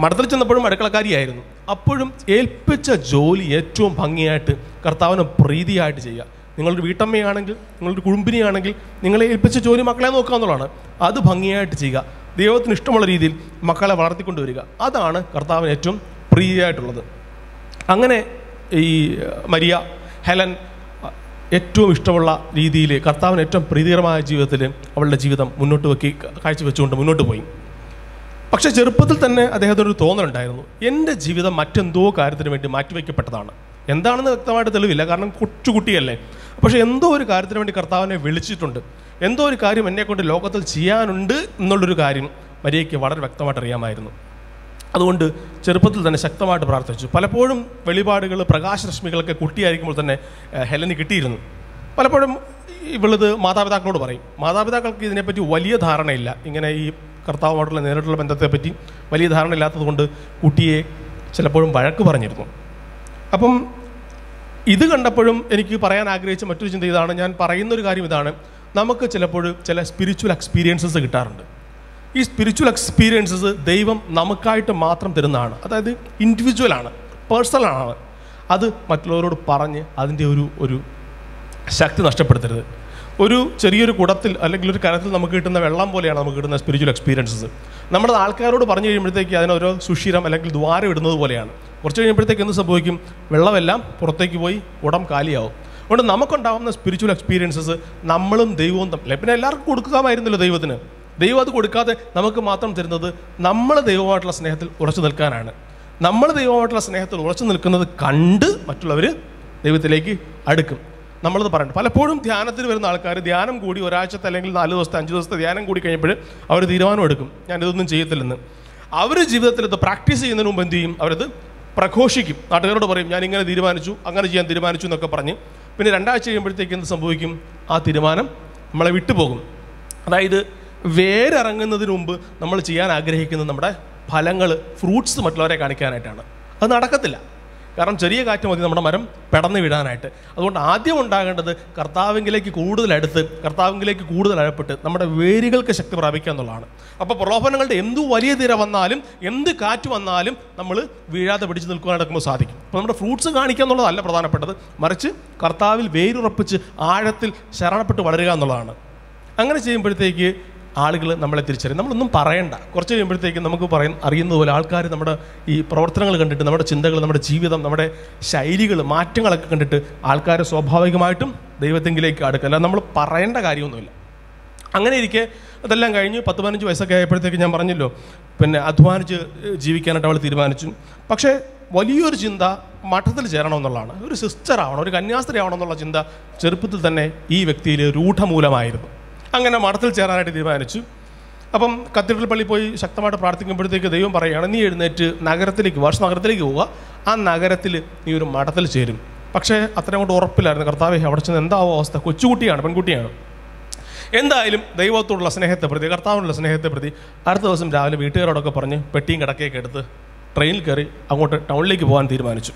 മഠത്തിൽ ചെന്നപ്പോഴും അടുക്കളക്കാരിയായിരുന്നു. അപ്പോഴും ഏൽപ്പിച്ച ജോലി ഏറ്റവും ഭംഗിയായിട്ട് കർത്താവിന് പ്രീതിയായിട്ട് ചെയ്യുക. നിങ്ങളൊരു വീട്ടമ്മയാണെങ്കിൽ നിങ്ങളൊരു കുടുംബിനിയാണെങ്കിൽ നിങ്ങളെ ഏൽപ്പിച്ച ജോലി മക്കളെ നോക്കുക എന്നുള്ളതാണ്. അത് ഭംഗിയായിട്ട് ചെയ്യുക. ദൈവത്തിന് ഇഷ്ടമുള്ള രീതിയിൽ മക്കളെ വളർത്തിക്കൊണ്ടുവരിക. അതാണ് കർത്താവിന് ഏറ്റവും പ്രിയമായിട്ടുള്ളത് അങ്ങനെ ഈ മരിയ ഹെലൻ ഏറ്റവും ഇഷ്ടമുള്ള രീതിയിൽ കർത്താവിന് ഏറ്റവും പ്രീതികരമായ ജീവിതത്തിൽ അവളുടെ ജീവിതം മുന്നോട്ട് വെക്കി കാഴ്ചവെച്ചുകൊണ്ട് മുന്നോട്ട് പോയി. പക്ഷേ ചെറുപ്പത്തിൽ തന്നെ അദ്ദേഹത്തിന് ഒരു തോന്നലുണ്ടായിരുന്നു. എന്റെ ജീവിതം മറ്റെന്തോ കാര്യത്തിന് വേണ്ടി മാറ്റിവെക്കപ്പെട്ടതാണ്. എന്താണെന്ന് വ്യക്തമായിട്ട് തെളിവില്ല. കാരണം കൊച്ചുകുട്ടിയല്ലേ. പക്ഷേ എന്തോ ഒരു കാര്യത്തിന് വേണ്ടി കർത്താവിനെ വിളിച്ചിട്ടുണ്ട്. എന്തോ ഒരു കാര്യം എന്നെക്കൊണ്ട് ലോകത്തിൽ ചെയ്യാനുണ്ട് എന്നുള്ളൊരു കാര്യം മരിയയ്ക്ക് വളരെ വ്യക്തമായിട്ട് അറിയാമായിരുന്നു. അതുകൊണ്ട് ചെറുപ്പത്തിൽ തന്നെ ശക്തമായിട്ട് പ്രാർത്ഥിച്ചു. പലപ്പോഴും വെളിപാടുകൾ പ്രകാശരശ്മികളൊക്കെ കുട്ടിയായിരിക്കുമ്പോൾ തന്നെ ഹെലന് കിട്ടിയിരുന്നു. പലപ്പോഴും ഇവളിത് മാതാപിതാക്കളോട് പറയും. മാതാപിതാക്കൾക്ക് ഇതിനെപ്പറ്റി വലിയ ധാരണയില്ല. ഇങ്ങനെ ഈ കർത്താവുമായിട്ടുള്ള നേരിട്ടുള്ള ബന്ധത്തെപ്പറ്റി വലിയ ധാരണ ധാരണയില്ലാത്തതുകൊണ്ട് കുട്ടിയെ ചിലപ്പോഴും വഴക്ക് പറഞ്ഞിരുന്നു. അപ്പം ഇത് കണ്ടപ്പോഴും എനിക്ക് പറയാൻ ആഗ്രഹിച്ച മറ്റൊരു ചിന്ത ഇതാണ്. ഞാൻ പറയുന്ന ഒരു കാര്യം ഇതാണ്. നമുക്ക് ചിലപ്പോൾ ചില സ്പിരിച്വൽ എക്സ്പീരിയൻസസ് കിട്ടാറുണ്ട്. ഈ സ്പിരിച്വൽ എക്സ്പീരിയൻസസ് ദൈവം നമുക്കായിട്ട് മാത്രം തരുന്നതാണ്. അതായത് ഇൻഡിവിജ്വലാണ് പേഴ്സണലാണ് അത് മറ്റുള്ളവരോട് പറഞ്ഞ് അതിന്റെ ഒരു ഒരു ശക്തി നഷ്ടപ്പെടുത്തരുത്. ഒരു ചെറിയൊരു കുടത്തിൽ അല്ലെങ്കിൽ ഒരു കരത്തിൽ നമുക്ക് കിട്ടുന്ന വെള്ളം പോലെയാണ് നമുക്ക് കിട്ടുന്ന സ്പിരിച്വൽ എക്സ്പീരിയൻസസ് നമ്മുടെ ആൾക്കാരോട് പറഞ്ഞു കഴിയുമ്പോഴത്തേക്ക് അതിനോരോ സുഷിരം അല്ലെങ്കിൽ ദ്വാരം ഇടുന്നത് പോലെയാണ്. കുറച്ച് കഴിയുമ്പോഴത്തേക്ക് എന്ത് സംഭവിക്കും? വെള്ളമെല്ലാം പുറത്തേക്ക് പോയി ഉടം കാലിയാവും. അതുകൊണ്ട് നമുക്കുണ്ടാകുന്ന സ്പിരിച്വൽ എക്സ്പീരിയൻസസ് നമ്മളും ദൈവവും തമ്മിൽ. പിന്നെ എല്ലാവർക്കും കൊടുക്കാമായിരുന്നല്ലോ ദൈവത്തിന്. ദൈവം അത് കൊടുക്കാതെ നമുക്ക് മാത്രം തരുന്നത് നമ്മൾ ദൈവമായിട്ടുള്ള സ്നേഹത്തിൽ ഉറച്ചു നിൽക്കാനാണ്. നമ്മൾ ദൈവമായിട്ടുള്ള സ്നേഹത്തിൽ ഉറച്ചു നിൽക്കുന്നത് കണ്ട് മറ്റുള്ളവർ ദൈവത്തിലേക്ക് അടുക്കും. നമ്മളത് പറയുന്നത് പലപ്പോഴും ധ്യാനത്തിൽ വരുന്ന ആൾക്കാർ ധ്യാനം കൂടി ഒരാഴ്ചത്തെ അല്ലെങ്കിൽ നാല് ദിവസത്തെ അഞ്ച് ദിവസത്തെ ധ്യാനം കൂടി കഴിഞ്ഞപ്പോൾ അവർ തീരുമാനം എടുക്കും. ഞാൻ ഇതൊന്നും ചെയ്യത്തില്ലെന്ന്. അവർ ജീവിതത്തിൽ ഇത് പ്രാക്ടീസ് ചെയ്യുന്നതിന് മുമ്പ് എന്ത് ചെയ്യും? അവരത് പ്രഘോഷിക്കും. നാട്ടുകാരോട് പറയും ഞാൻ ഇങ്ങനെ തീരുമാനിച്ചു അങ്ങനെ ചെയ്യാൻ തീരുമാനിച്ചു എന്നൊക്കെ പറഞ്ഞ് പിന്നെ രണ്ടാഴ്ച കഴിയുമ്പോഴത്തേക്ക് എന്ത് സംഭവിക്കും? ആ തീരുമാനം നമ്മളെ വിട്ടുപോകും. അതായത് വേരിറങ്ങുന്നതിന് മുമ്പ് നമ്മൾ ചെയ്യാൻ ആഗ്രഹിക്കുന്ന നമ്മുടെ ഫലങ്ങൾ ഫ്രൂട്ട്സ് മറ്റുള്ളവരെ കാണിക്കാനായിട്ടാണ്. അത് നടക്കത്തില്ല. കാരണം ചെറിയ കാറ്റ് മതി നമ്മുടെ മരം പെടന്ന് വിടാനായിട്ട് അതുകൊണ്ട് ആദ്യം ഉണ്ടാകേണ്ടത് കർത്താവിങ്കിലേക്ക് കൂടുതൽ അടുത്ത് കർത്താവിങ്കിലേക്ക് കൂടുതൽ അഴപ്പെട്ട് നമ്മുടെ വേരുകൾക്ക് ശക്തി പ്രാപിക്കുക എന്നുള്ളതാണ്. അപ്പോൾ പ്രലോഭനങ്ങളുടെ എന്ത് വലിയ തിര വന്നാലും എന്ത് കാറ്റ് വന്നാലും നമ്മൾ വീഴാതെ പിടിച്ചു നിൽക്കുവാൻ നടക്കുമ്പോൾ സാധിക്കും. അപ്പോൾ നമ്മുടെ ഫ്രൂട്ട്സ് കാണിക്കുക എന്നുള്ളതല്ല പ്രധാനപ്പെട്ടത്. മറിച്ച് കർത്താവിൽ വേരുറപ്പിച്ച് ആഴത്തിൽ ശരണപ്പെട്ട് വളരുക എന്നുള്ളതാണ്. അങ്ങനെ ചെയ്യുമ്പോഴത്തേക്ക് ആളുകൾ നമ്മളെ തിരിച്ചറിയും. നമ്മളൊന്നും പറയണ്ട. കുറച്ച് കഴിയുമ്പോഴത്തേക്കും നമുക്ക് പറയും അറിയുന്നത് പോലെ ആൾക്കാർ നമ്മുടെ ഈ പ്രവർത്തനങ്ങൾ കണ്ടിട്ട് നമ്മുടെ ചിന്തകൾ നമ്മുടെ ജീവിതം നമ്മുടെ ശൈലികൾ മാറ്റങ്ങളൊക്കെ കണ്ടിട്ട് ആൾക്കാർ സ്വാഭാവികമായിട്ടും ദൈവത്തെങ്കിലേക്ക് അടുക്കുക അല്ലാതെ നമ്മൾ പറയേണ്ട കാര്യമൊന്നുമില്ല. അങ്ങനെ ഇരിക്കെ അതെല്ലാം കഴിഞ്ഞ് പത്ത് പതിനഞ്ച് വയസ്സൊക്കെ ആയപ്പോഴത്തേക്ക് ഞാൻ പറഞ്ഞല്ലോ പിന്നെ അധ്വാനിച്ച് ജീവിക്കാനായിട്ട് അവൾ തീരുമാനിച്ചു. പക്ഷേ വലിയൊരു ചിന്ത മഠത്തിൽ ചേരണമെന്നുള്ളതാണ് ഒരു സിസ്റ്റർ ആവണം ഒരു കന്യാസ്ത്രീ ആവണം എന്നുള്ള ചിന്ത ചെറുപ്പത്തിൽ തന്നെ ഈ വ്യക്തിയിൽ രൂഢമൂലമായിരുന്നു. അങ്ങനെ മഠത്തിൽ ചേരാനായിട്ട് തീരുമാനിച്ചു. അപ്പം കത്തീഡ്രൽ പള്ളി പോയി ശക്തമായിട്ട് പ്രാർത്ഥിക്കുമ്പോഴത്തേക്ക് ദൈവം പറയുകയാണ് നീ എഴുന്നേറ്റ് നഗരത്തിലേക്ക് വർഷ നഗരത്തിലേക്ക് പോവുക. ആ നഗരത്തിൽ നീ ഒരു മഠത്തിൽ ചേരും. പക്ഷേ അത്രയും കൊണ്ട് ഉറപ്പില്ലായിരുന്നു. കർത്താവ് അവിടെ ചെന്ന് എന്താവോ അവസ്ഥ? കൊച്ചുകുട്ടിയാണ് പെൺകുട്ടിയാണ്. എന്തായാലും ദൈവത്തോടുള്ള സ്നേഹത്തെ പ്രതി കർത്താവിനുള്ള സ്നേഹത്തെ പ്രതി അടുത്ത ദിവസം രാവിലെ വീട്ടുകാരോടൊക്കെ പറഞ്ഞ് പെട്ടിയും കിടക്കയൊക്കെ എടുത്ത് ട്രെയിനിൽ കയറി അങ്ങോട്ട് ടൗണിലേക്ക് പോകാൻ തീരുമാനിച്ചു.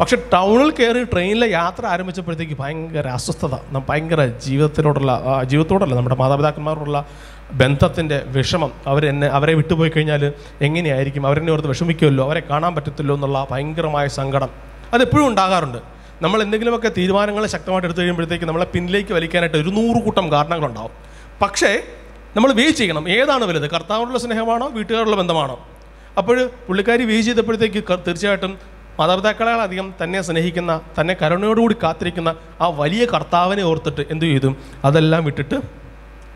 പക്ഷെ ടൗണിൽ കയറി ട്രെയിനിലെ യാത്ര ആരംഭിച്ചപ്പോഴത്തേക്ക് ഭയങ്കര അസ്വസ്ഥത ഭയങ്കര ജീവിതത്തിനോടുള്ള ജീവിതത്തോടല്ല നമ്മുടെ മാതാപിതാക്കന്മാരോടുള്ള ബന്ധത്തിന്റെ വിഷമം. അവരെന്നെ അവരെ വിട്ടുപോയി കഴിഞ്ഞാൽ എങ്ങനെയായിരിക്കും? അവരെന്നെ ഓർത്ത് വിഷമിക്കുമല്ലോ? അവരെ കാണാൻ പറ്റത്തില്ലോ എന്നുള്ള ഭയങ്കരമായ സങ്കടം. അതെപ്പോഴും ഉണ്ടാകാറുണ്ട്. നമ്മൾ എന്തെങ്കിലുമൊക്കെ തീരുമാനങ്ങൾ ശക്തമായിട്ട് എടുത്തു കഴിയുമ്പോഴത്തേക്ക് നമ്മളെ പിന്നിലേക്ക് വലിക്കാനായിട്ട് ഒരു നൂറ് കൂട്ടം കാരണങ്ങളുണ്ടാവും. പക്ഷേ നമ്മൾ വേ ചെയ്യണം. ഏതാണ് വലുത്? കർത്താവിനുള്ള സ്നേഹമാണോ? വീട്ടുകാരുള്ള ബന്ധമാണോ? അപ്പോൾ പുള്ളിക്കാരി വേ ചെയ്തപ്പോഴത്തേക്ക് ക- മാതാപിതാക്കളെയധികം തന്നെ സ്നേഹിക്കുന്ന തന്നെ കരുണയോടുകൂടി കാത്തിരിക്കുന്ന ആ വലിയ കർത്താവിനെ ഓർത്തിട്ട് എന്തു ചെയ്തു? അതെല്ലാം വിട്ടിട്ട്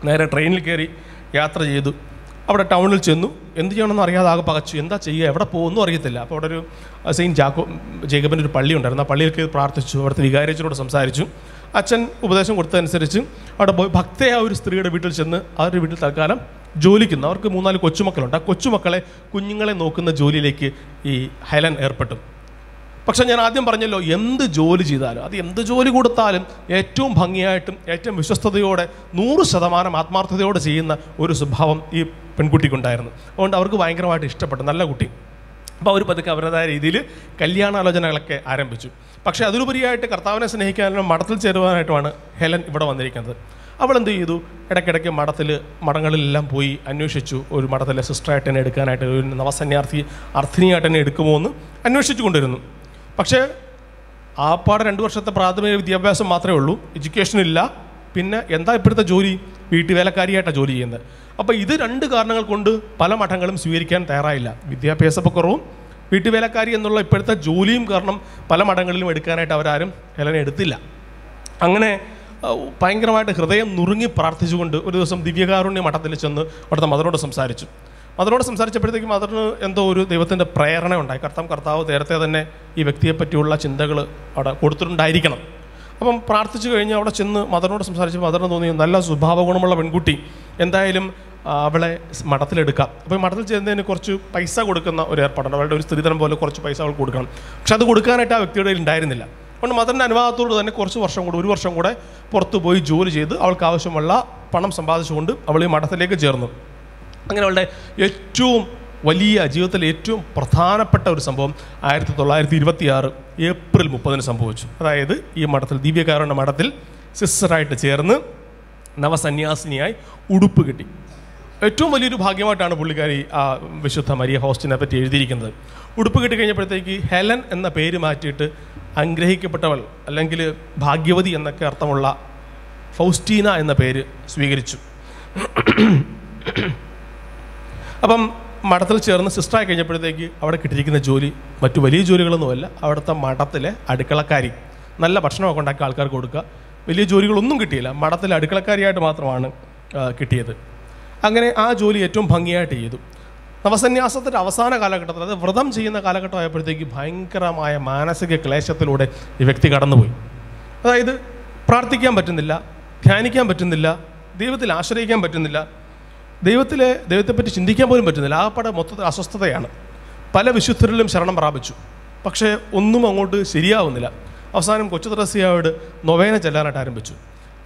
നേരെ ട്രെയിനിൽ കയറി യാത്ര ചെയ്തു. അവിടെ ടൗണിൽ ചെന്നു. എന്ത് ചെയ്യണമെന്ന് അറിയാതെ ആകെ പകച്ചു. എന്താ ചെയ്യുക? എവിടെ പോകുമെന്നും അറിയത്തില്ല. അപ്പോൾ അവിടെ ഒരു സെയിൻ ജാക്കോ ജേക്കബിന്റെ ഒരു പള്ളി ഉണ്ടായിരുന്നു. ആ പള്ളിയിൽ കയറി പ്രാർത്ഥിച്ചു. അവിടുത്തെ വികാരിച്ചിനോട് സംസാരിച്ചു. അച്ഛൻ ഉപദേശം കൊടുത്തതനുസരിച്ച് അവിടെ പോയി. ഭക്തയായ ഒരു സ്ത്രീയുടെ വീട്ടിൽ ചെന്ന് അവരുടെ വീട്ടിൽ തൽക്കാലം ജോലിക്കുന്നു. അവർക്ക് മൂന്നാൽ കൊച്ചുമക്കളുണ്ട്. ആ കൊച്ചുമക്കളെ കുഞ്ഞുങ്ങളെ നോക്കുന്ന ജോലിയിലേക്ക് ഈ ഹെലൻ ഏർപ്പെട്ടു. പക്ഷെ ഞാൻ ആദ്യം പറഞ്ഞല്ലോ എന്ത് ജോലി ചെയ്താലും അത് എന്ത് ജോലി കൊടുത്താലും ഏറ്റവും ഭംഗിയായിട്ടും ഏറ്റവും വിശ്വസ്തയോടെ നൂറ് ശതമാനം ആത്മാർത്ഥതയോടെ ചെയ്യുന്ന ഒരു സ്വഭാവം ഈ പെൺകുട്ടിക്കുണ്ടായിരുന്നു. അതുകൊണ്ട് അവർക്ക് ഭയങ്കരമായിട്ട് ഇഷ്ടപ്പെട്ടു. നല്ല കുട്ടി. അപ്പോൾ അവർ പതുക്കെ അവരുടേതായ രീതിയിൽ കല്യാണാലോചനകളൊക്കെ ആരംഭിച്ചു. പക്ഷേ അതിലുപരിയായിട്ട് കർത്താവിനെ സ്നേഹിക്കാനും മഠത്തിൽ ചേരുവാനായിട്ടുമാണ് ഹെലൻ ഇവിടെ വന്നിരിക്കുന്നത്. അവൾ എന്ത് ചെയ്തു? ഇടയ്ക്കിടയ്ക്ക് മഠത്തിൽ മഠങ്ങളിലെല്ലാം പോയി അന്വേഷിച്ചു. ഒരു മഠത്തിലെ സിസ്റ്ററായിട്ട് തന്നെ എടുക്കാനായിട്ട് ഒരു നവസന്യാർത്ഥി അർത്ഥിനിയായിട്ട് തന്നെ എടുക്കുമോ എന്ന് അന്വേഷിച്ചു കൊണ്ടിരുന്നു. പക്ഷേ ആപ്പാടെ രണ്ട് വർഷത്തെ പ്രാഥമിക വിദ്യാഭ്യാസം മാത്രമേ ഉള്ളൂ. എഡ്യൂക്കേഷൻ ഇല്ല. പിന്നെ എന്താ ഇപ്പോഴത്തെ ജോലി? വീട്ടുവേലക്കാരിയായിട്ടാണ് ജോലി ചെയ്യുന്നത്. അപ്പോൾ ഇത് രണ്ട് കാരണങ്ങൾ കൊണ്ട് പല മഠങ്ങളും സ്വീകരിക്കാൻ തയ്യാറായില്ല. വിദ്യാഭ്യാസക്കുറവും വീട്ടുവേലക്കാരി എന്നുള്ള ഇപ്പോഴത്തെ ജോലിയും കാരണം പല മഠങ്ങളിലും എടുക്കാനായിട്ട് അവരാരും ഹെലനെ എടുത്തില്ല. അങ്ങനെ ഭയങ്കരമായിട്ട് ഹൃദയം നുറുങ്ങി പ്രാർത്ഥിച്ചുകൊണ്ട് ഒരു ദിവസം ദിവ്യകാരുണ്യ മഠത്തിൽ ചെന്ന് അവിടുത്തെ മതനോട് സംസാരിച്ചു. മദറോട് സംസാരിച്ചപ്പോഴത്തേക്കും മദറിന് എന്തോ ഒരു ദൈവത്തിന്റെ പ്രേരണ ഉണ്ടായി. കർത്താവ് കർത്താവ് നേരത്തെ തന്നെ ഈ വ്യക്തിയെ പറ്റിയുള്ള ചിന്തകൾ അവിടെ കൊടുത്തിട്ടുണ്ടായിരിക്കണം. അപ്പം പ്രാർത്ഥിച്ചു കഴിഞ്ഞ് അവിടെ ചെന്ന് മദറിനോട് സംസാരിച്ച് മദറിന് തോന്നി നല്ല സ്വഭാവ ഗുണമുള്ള പെൺകുട്ടി എന്തായാലും അവളെ മഠത്തിലെടുക്കാം. അപ്പോൾ മഠത്തിൽ ചെന്നതിന് കുറച്ച് പൈസ കൊടുക്കുന്ന ഒരു ഏർപ്പാടുണ്ട്. അവളുടെ ഒരു സ്ത്രീധനം പോലെ കുറച്ച് പൈസ അവൾക്ക് കൊടുക്കണം. പക്ഷെ അത് കൊടുക്കാനായിട്ട് ആ വ്യക്തിയുടെ ഉണ്ടായിരുന്നില്ല. അതുകൊണ്ട് മദറിന്റെ അനുവാദത്തോട് തന്നെ കുറച്ച് വർഷം കൂടെ ഒരു വർഷം കൂടെ പുറത്ത് പോയി ജോലി ചെയ്ത് അവൾക്ക് ആവശ്യമുള്ള പണം സമ്പാദിച്ചുകൊണ്ട് അവൾ ഈ മഠത്തിലേക്ക് ചേർന്നു. അങ്ങനെ അവളുടെ ഏറ്റവും വലിയ ജീവിതത്തിലെ ഏറ്റവും പ്രധാനപ്പെട്ട ഒരു സംഭവം ആയിരത്തി തൊള്ളായിരത്തി ഇരുപത്തി ആറ് ഏപ്രിൽ മുപ്പതിന് സംഭവിച്ചു. അതായത് ഈ മഠത്തിൽ ദിവ്യകാരുടെ മഠത്തിൽ സിസ്റ്ററായിട്ട് ചേർന്ന് നവസന്യാസിനിയായി ഉടുപ്പ് കിട്ടി. ഏറ്റവും വലിയൊരു ഭാഗ്യമായിട്ടാണ് പുള്ളിക്കാരി ആ വിശുദ്ധ മരിയ ഹോസ്റ്റിനെ പറ്റി എഴുതിയിരിക്കുന്നത്. ഉടുപ്പ് കിട്ടി കഴിഞ്ഞപ്പോഴത്തേക്ക് ഹെലൻ എന്ന പേര് മാറ്റിയിട്ട് അനുഗ്രഹിക്കപ്പെട്ടവൾ അല്ലെങ്കിൽ ഭാഗ്യവതി എന്നൊക്കെ അർത്ഥമുള്ള ഫൗസ്റ്റീന എന്ന പേര് സ്വീകരിച്ചു. അപ്പം മഠത്തിൽ ചേർന്ന് സിസ്റ്ററായി കഴിഞ്ഞപ്പോഴത്തേക്ക് അവിടെ കിട്ടിയിരിക്കുന്ന ജോലി മറ്റു വലിയ ജോലികളൊന്നുമല്ല. അവിടുത്തെ മഠത്തിലെ അടുക്കളക്കാരി. നല്ല ഭക്ഷണമൊക്കെ ഉണ്ടാക്കി ആൾക്കാർക്ക് കൊടുക്കുക. വലിയ ജോലികളൊന്നും കിട്ടിയില്ല. മഠത്തിലെ അടുക്കളക്കാരിയായിട്ട് മാത്രമാണ് കിട്ടിയത്. അങ്ങനെ ആ ജോലി ഏറ്റവും ഭംഗിയായിട്ട് ചെയ്തു. നവസന്യാസത്തിന്റെ അവസാന കാലഘട്ടത്തിൽ അത് വ്രതം ചെയ്യുന്ന കാലഘട്ടമായപ്പോഴത്തേക്ക് ഭയങ്കരമായ മാനസിക ക്ലേശത്തിലൂടെ ഈ വ്യക്തി കടന്നുപോയി. അതായത് പ്രാർത്ഥിക്കാൻ പറ്റുന്നില്ല ധ്യാനിക്കാൻ പറ്റുന്നില്ല ദൈവത്തിൽ ആശ്രയിക്കാൻ പറ്റുന്നില്ല ദൈവത്തിലെ ദൈവത്തെപ്പറ്റി ചിന്തിക്കാൻ പോലും പറ്റുന്നില്ല. ആകപ്പാടെ മൊത്തത്തിൽ അസ്വസ്ഥതയാണ്. പല വിശുദ്ധരിലും ശരണം പ്രാപിച്ചു. പക്ഷേ ഒന്നും അങ്ങോട്ട് ശരിയാവുന്നില്ല. അവസാനം കൊച്ചു ത്രേസ്യയോട് നൊവേന ചെല്ലാനായിട്ട് ആരംഭിച്ചു.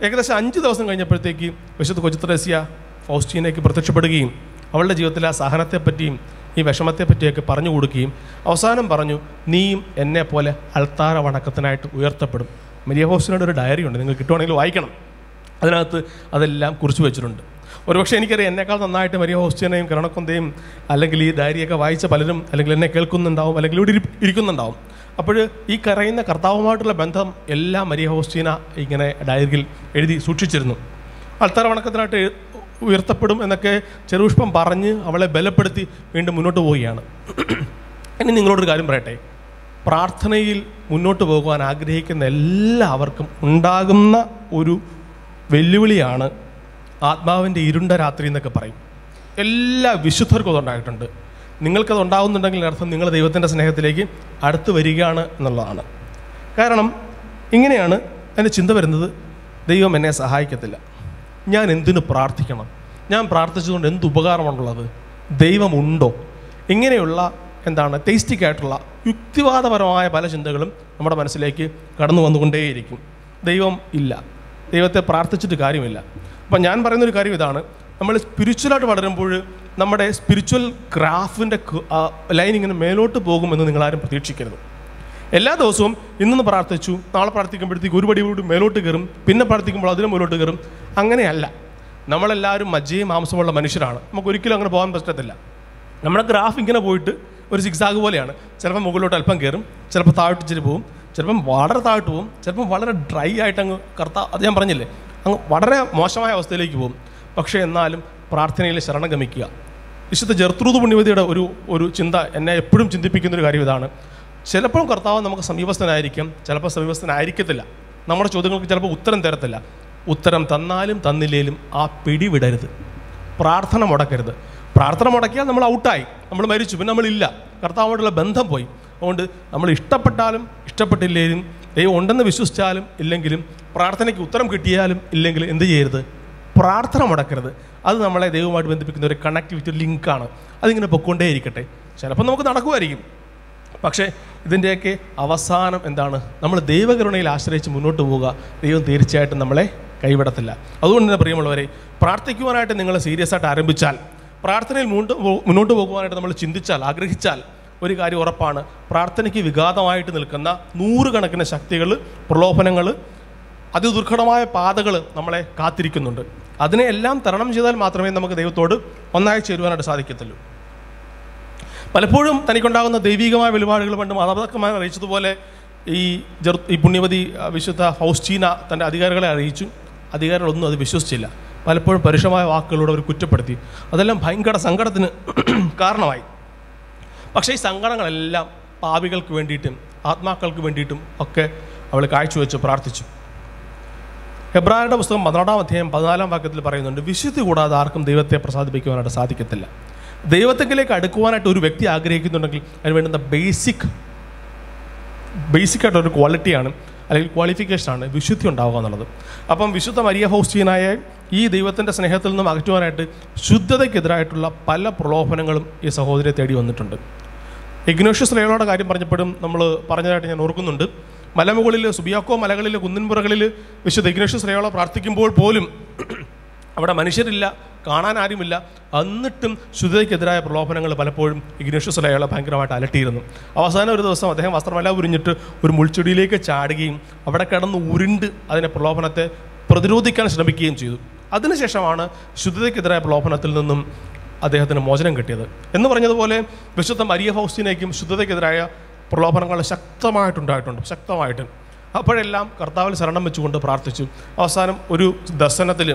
ഏകദേശം അഞ്ച് ദിവസം കഴിഞ്ഞപ്പോഴത്തേക്ക് വിശുദ്ധ കൊച്ചു ത്രേസ്യ ഫൗസ്റ്റീനയ്ക്ക് പ്രത്യക്ഷപ്പെടുകയും അവളുടെ ജീവിതത്തിലെ ആ സഹനത്തെപ്പറ്റിയും ഈ വിഷമത്തെപ്പറ്റിയൊക്കെ പറഞ്ഞു കൊടുക്കുകയും അവസാനം പറഞ്ഞു നീയും എന്നെ പോലെ അൾത്താര വണക്കത്തിനായിട്ട് ഉയർത്തപ്പെടും. മരിയ ഹോസ്റ്റിനോട് ഒരു ഡയറി ഉണ്ട് നിങ്ങൾ കിട്ടുവാണെങ്കിൽ വായിക്കണം. അതിനകത്ത് അതെല്ലാം കുറിച്ചു വെച്ചിട്ടുണ്ട്. ഒരുപക്ഷെ എനിക്കറിയാം എന്നേക്കാൾ നന്നായിട്ട് മരിയ ഹോസ്റ്റിനെയും കരണക്കൊന്തയും അല്ലെങ്കിൽ ഈ ഡയറിയൊക്കെ വായിച്ച പലരും അല്ലെങ്കിൽ എന്നെ കേൾക്കുന്നുണ്ടാവും അല്ലെങ്കിൽ ഇവിടെ ഇരി- ഇരിക്കുന്നുണ്ടാവും. അപ്പോൾ ഈ കരയുന്ന കർത്താവുമായിട്ടുള്ള ബന്ധം എല്ലാം മരിയ ഹോസ്റ്റീന ഇങ്ങനെ ഡയറിയിൽ എഴുതി സൂക്ഷിച്ചിരുന്നു. അൾത്താര വണക്കത്തിനായിട്ട് ഉയർത്തപ്പെടും എന്നൊക്കെ ചെറുപുഷ്പം പറഞ്ഞ് അവളെ ബലപ്പെടുത്തി വീണ്ടും മുന്നോട്ട് പോവുകയാണ്. ഇനി നിങ്ങളോടൊരു കാര്യം പറയട്ടെ. പ്രാർത്ഥനയിൽ മുന്നോട്ട് പോകുവാൻ ആഗ്രഹിക്കുന്ന എല്ലാവർക്കും ഉണ്ടാകുന്ന ഒരു വെല്ലുവിളിയാണ് ആത്മാവിന്റെ ഇരുണ്ട രാത്രി എന്നൊക്കെ പറയും. എല്ലാ വിശുദ്ധർക്കും അതുണ്ടായിട്ടുണ്ട്. നിങ്ങൾക്കത് ഉണ്ടാകുന്നുണ്ടെങ്കിൽ അർത്ഥം നിങ്ങൾ ദൈവത്തിന്റെ സ്നേഹത്തിലേക്ക് അടുത്ത് വരികയാണ് എന്നുള്ളതാണ്. കാരണം ഇങ്ങനെയാണ് എന്റെ ചിന്ത വരുന്നത്. ദൈവം എന്നെ സഹായിക്കത്തില്ല. ഞാൻ എന്തിനു പ്രാർത്ഥിക്കണം? ഞാൻ പ്രാർത്ഥിച്ചതുകൊണ്ട് എന്ത് ഉപകാരമാണുള്ളത് ദൈവമുണ്ടോ? ഇങ്ങനെയുള്ള എന്താണ് ടേസ്റ്റിക് ആയിട്ടുള്ള യുക്തിവാദപരമായ പല ചിന്തകളും നമ്മുടെ മനസ്സിലേക്ക് കടന്നു വന്നുകൊണ്ടേയിരിക്കും. ദൈവം ഇല്ല. ദൈവത്തെ പ്രാർത്ഥിച്ചിട്ട് കാര്യമില്ല. അപ്പം ഞാൻ പറയുന്നൊരു കാര്യം ഇതാണ്. നമ്മൾ സ്പിരിച്വലായിട്ട് വളരുമ്പോൾ നമ്മുടെ സ്പിരിച്വൽ ഗ്രാഫിന്റെ ലൈൻ ഇങ്ങനെ മേലോട്ട് പോകുമെന്ന് നിങ്ങളാരും പ്രതീക്ഷിക്കരുത്. എല്ലാ ദിവസവും ഇന്നൊന്ന് പ്രാർത്ഥിച്ചു നാളെ പ്രാർത്ഥിക്കുമ്പോഴത്തേക്ക് ഒരു പടി കൂടി മേലോട്ട് കയറും പിന്നെ പ്രാർത്ഥിക്കുമ്പോൾ അതിന് മേലോട്ട് കയറും. അങ്ങനെയല്ല. നമ്മളെല്ലാവരും മജ്ജയും മാംസമുള്ള മനുഷ്യരാണ്. നമുക്ക് ഒരിക്കലും അങ്ങനെ പോകാൻ പറ്റത്തില്ല. നമ്മുടെ ഗ്രാഫ് ഇങ്ങനെ പോയിട്ട് ഒരു സിക്സാഗ് പോലെയാണ്. ചിലപ്പോൾ മുകളിലോട്ട് അല്പം കയറും ചിലപ്പോൾ താഴോട്ട് ഇച്ചിരി പോകും ചിലപ്പം വളരെ താഴ്ത്തു പോകും ചിലപ്പം വളരെ ഡ്രൈ ആയിട്ട് അങ്ങ് കറുത്ത അത് ഞാൻ പറഞ്ഞില്ലേ അങ്ങ് വളരെ മോശമായ അവസ്ഥയിലേക്ക് പോകും പക്ഷേ എന്നാലും പ്രാർത്ഥനയിൽ ശരണം ഗമിക്കുക. വിശുദ്ധ ജർത്രൂത് പുണ്യവതിയുടെ ഒരു ഒരു ചിന്ത എന്നെ എപ്പോഴും ചിന്തിപ്പിക്കുന്ന ഒരു കാര്യം ഇതാണ്. ചിലപ്പോൾ കർത്താവ് നമുക്ക് സമീപസ്ഥനായിരിക്കും ചിലപ്പോൾ സമീപസ്ഥനായിരിക്കത്തില്ല. നമ്മുടെ ചോദ്യങ്ങൾക്ക് ചിലപ്പോൾ ഉത്തരം തരത്തില്ല. ഉത്തരം തന്നാലും തന്നില്ലേലും ആ പിടി വിടരുത്. പ്രാർത്ഥന മുടക്കരുത്. പ്രാർത്ഥന മുടക്കിയാൽ നമ്മൾ ഔട്ടായി നമ്മൾ മരിച്ചു പിന്നെ നമ്മളില്ല. കർത്താവോടുള്ള ബന്ധം പോയി. അതുകൊണ്ട് നമ്മൾ ഇഷ്ടപ്പെട്ടാലും ഇഷ്ടപ്പെട്ടില്ലേലും ദൈവം ഉണ്ടെന്ന് വിശ്വസിച്ചാലും ഇല്ലെങ്കിലും പ്രാർത്ഥനയ്ക്ക് ഉത്തരം കിട്ടിയാലും ഇല്ലെങ്കിൽ എന്ത് ചെയ്യരുത്? പ്രാർത്ഥന മുടക്കരുത്. അത് നമ്മളെ ദൈവവുമായിട്ട് ബന്ധിപ്പിക്കുന്ന ഒരു കണക്ടിവിറ്റി ലിങ്കാണ് അതിങ്ങനെ പൊക്കൊണ്ടേയിരിക്കട്ടെ ചിലപ്പോൾ നമുക്ക് നടക്കുമായിരിക്കും. പക്ഷേ ഇതിന്റെയൊക്കെ അവസാനം എന്താണ്? നമ്മൾ ദൈവകരുണയിൽ ആശ്രയിച്ച് മുന്നോട്ട് പോവുക. ദൈവം തീർച്ചയായിട്ടും നമ്മളെ കൈവിടത്തില്ല. അതുകൊണ്ട് തന്നെ പ്രിയമുള്ളവരെ പ്രാർത്ഥിക്കുവാനായിട്ട് നിങ്ങൾ സീരിയസ് ആയിട്ട് ആരംഭിച്ചാൽ പ്രാർത്ഥനയിൽ മുന്നോട്ട് മുന്നോട്ട് പോകുവാനായിട്ട് നമ്മൾ ചിന്തിച്ചാൽ ആഗ്രഹിച്ചാൽ ഒരു കാര്യം ഉറപ്പാണ്. പ്രാർത്ഥനയ്ക്ക് വിഘാതമായിട്ട് നിൽക്കുന്ന നൂറുകണക്കിന് ശക്തികൾ പ്രലോഭനങ്ങൾ അതിദുർഘടമായ പാതകൾ നമ്മളെ കാത്തിരിക്കുന്നുണ്ട്. അതിനെ എല്ലാം തരണം ചെയ്താൽ മാത്രമേ നമുക്ക് ദൈവത്തോട് ഒന്നായി ചേരുവാനായിട്ട് സാധിക്കത്തുള്ളൂ. പലപ്പോഴും തനിക്കുണ്ടാകുന്ന ദൈവികമായ വെളിപാടുകൾ പണ്ട് മാതാപിതാക്കന്മാരെ അറിയിച്ചതുപോലെ ഈ ജെർ ഈ പുണ്യവതി വിശുദ്ധ ഫൗസ്റ്റീന തന്റെ അധികാരികളെ അറിയിച്ചു. അധികാരികളൊന്നും അത് വിശ്വസിച്ചില്ല. പലപ്പോഴും പരുഷമായ വാക്കുകളോട് അവർ കുറ്റപ്പെടുത്തി. അതെല്ലാം ഭയങ്കര സങ്കടത്തിന് [clears throat] കാരണമായി. പക്ഷേ ഈ സങ്കടങ്ങളെല്ലാം പാപികൾക്ക് വേണ്ടിയിട്ടും ആത്മാക്കൾക്ക് വേണ്ടിയിട്ടും ഒക്കെ അവൾ കാഴ്ചവെച്ച് പ്രാർത്ഥിച്ചു. ഹെബ്രായരുടെ പുസ്തകം പന്ത്രണ്ടാം അധ്യായം പതിനാലാം വാക്യത്തിൽ പറയുന്നുണ്ട് വിശുദ്ധി കൂടാതെ ആർക്കും ദൈവത്തെ പ്രസാദിപ്പിക്കുവാനായിട്ട് സാധിക്കത്തില്ല. ദൈവത്തെങ്കിലേക്ക് അടുക്കുവാനായിട്ട് ഒരു വ്യക്തി ആഗ്രഹിക്കുന്നുണ്ടെങ്കിൽ അതിന് വേണ്ടുന്ന ബേസിക് ബേസിക് ആയിട്ടൊരു ക്വാളിറ്റിയാണ് അല്ലെങ്കിൽ ക്വാളിഫിക്കേഷനാണ് വിശുദ്ധി ഉണ്ടാവുക എന്നുള്ളത്. അപ്പം വിശുദ്ധ മരിയ ഹൗസ്റ്റീനായ ഈ ദൈവത്തിന്റെ സ്നേഹത്തിൽ നിന്നും അകറ്റുവാനായിട്ട് ശുദ്ധതയ്ക്കെതിരായിട്ടുള്ള പല പ്രലോഭനങ്ങളും ഈ സഹോദരിയെ തേടി വന്നിട്ടുണ്ട്. ഇഗ്നോഷ്യസ് റയോളയുടെ കാര്യം പറഞ്ഞപ്പോഴും നമ്മൾ പറഞ്ഞതായിട്ട് ഞാൻ ഓർക്കുന്നുണ്ട്. മലമുകളിൽ സുബിയാക്കോ മലകളിൽ കുന്നിൻപുറകളിൽ വിശുദ്ധ ഇഗ്നോഷ്യസ് റയോള പ്രാർത്ഥിക്കുമ്പോൾ പോലും അവിടെ മനുഷ്യരില്ല കാണാൻ ആരുമില്ല. എന്നിട്ടും ശുദ്ധതയ്ക്കെതിരായ പ്രലോഭനങ്ങൾ പലപ്പോഴും ഇഗ്നേഷ്യസ് ലയോള ഭയങ്കരമായിട്ട് അലട്ടിയിരുന്നു. അവസാനം ഒരു ദിവസം അദ്ദേഹം വസ്ത്രമെല്ലാം ഉരിഞ്ഞിട്ട് ഒരു മുൾച്ചെടിയിലേക്ക് ചാടുകയും അവിടെ കിടന്ന് ഉരുണ്ട് അതിനെ പ്രലോഭനത്തെ പ്രതിരോധിക്കാൻ ശ്രമിക്കുകയും ചെയ്തു. അതിനുശേഷമാണ് ശുദ്ധതയ്ക്കെതിരായ പ്രലോഭനത്തിൽ നിന്നും അദ്ദേഹത്തിന് മോചനം കിട്ടിയത്. എന്ന് പറഞ്ഞതുപോലെ വിശുദ്ധ മരിയ ഫൗസ്റ്റിനേക്കും ശുദ്ധതയ്ക്കെതിരായ പ്രലോഭനങ്ങൾ ശക്തമായിട്ടുണ്ടായിട്ടുണ്ട് ശക്തമായിട്ട്. അപ്പോഴെല്ലാം കർത്താവിൽ ശരണം വെച്ചുകൊണ്ട് പ്രാർത്ഥിച്ചു. അവസാനം ഒരു ദർശനത്തിൽ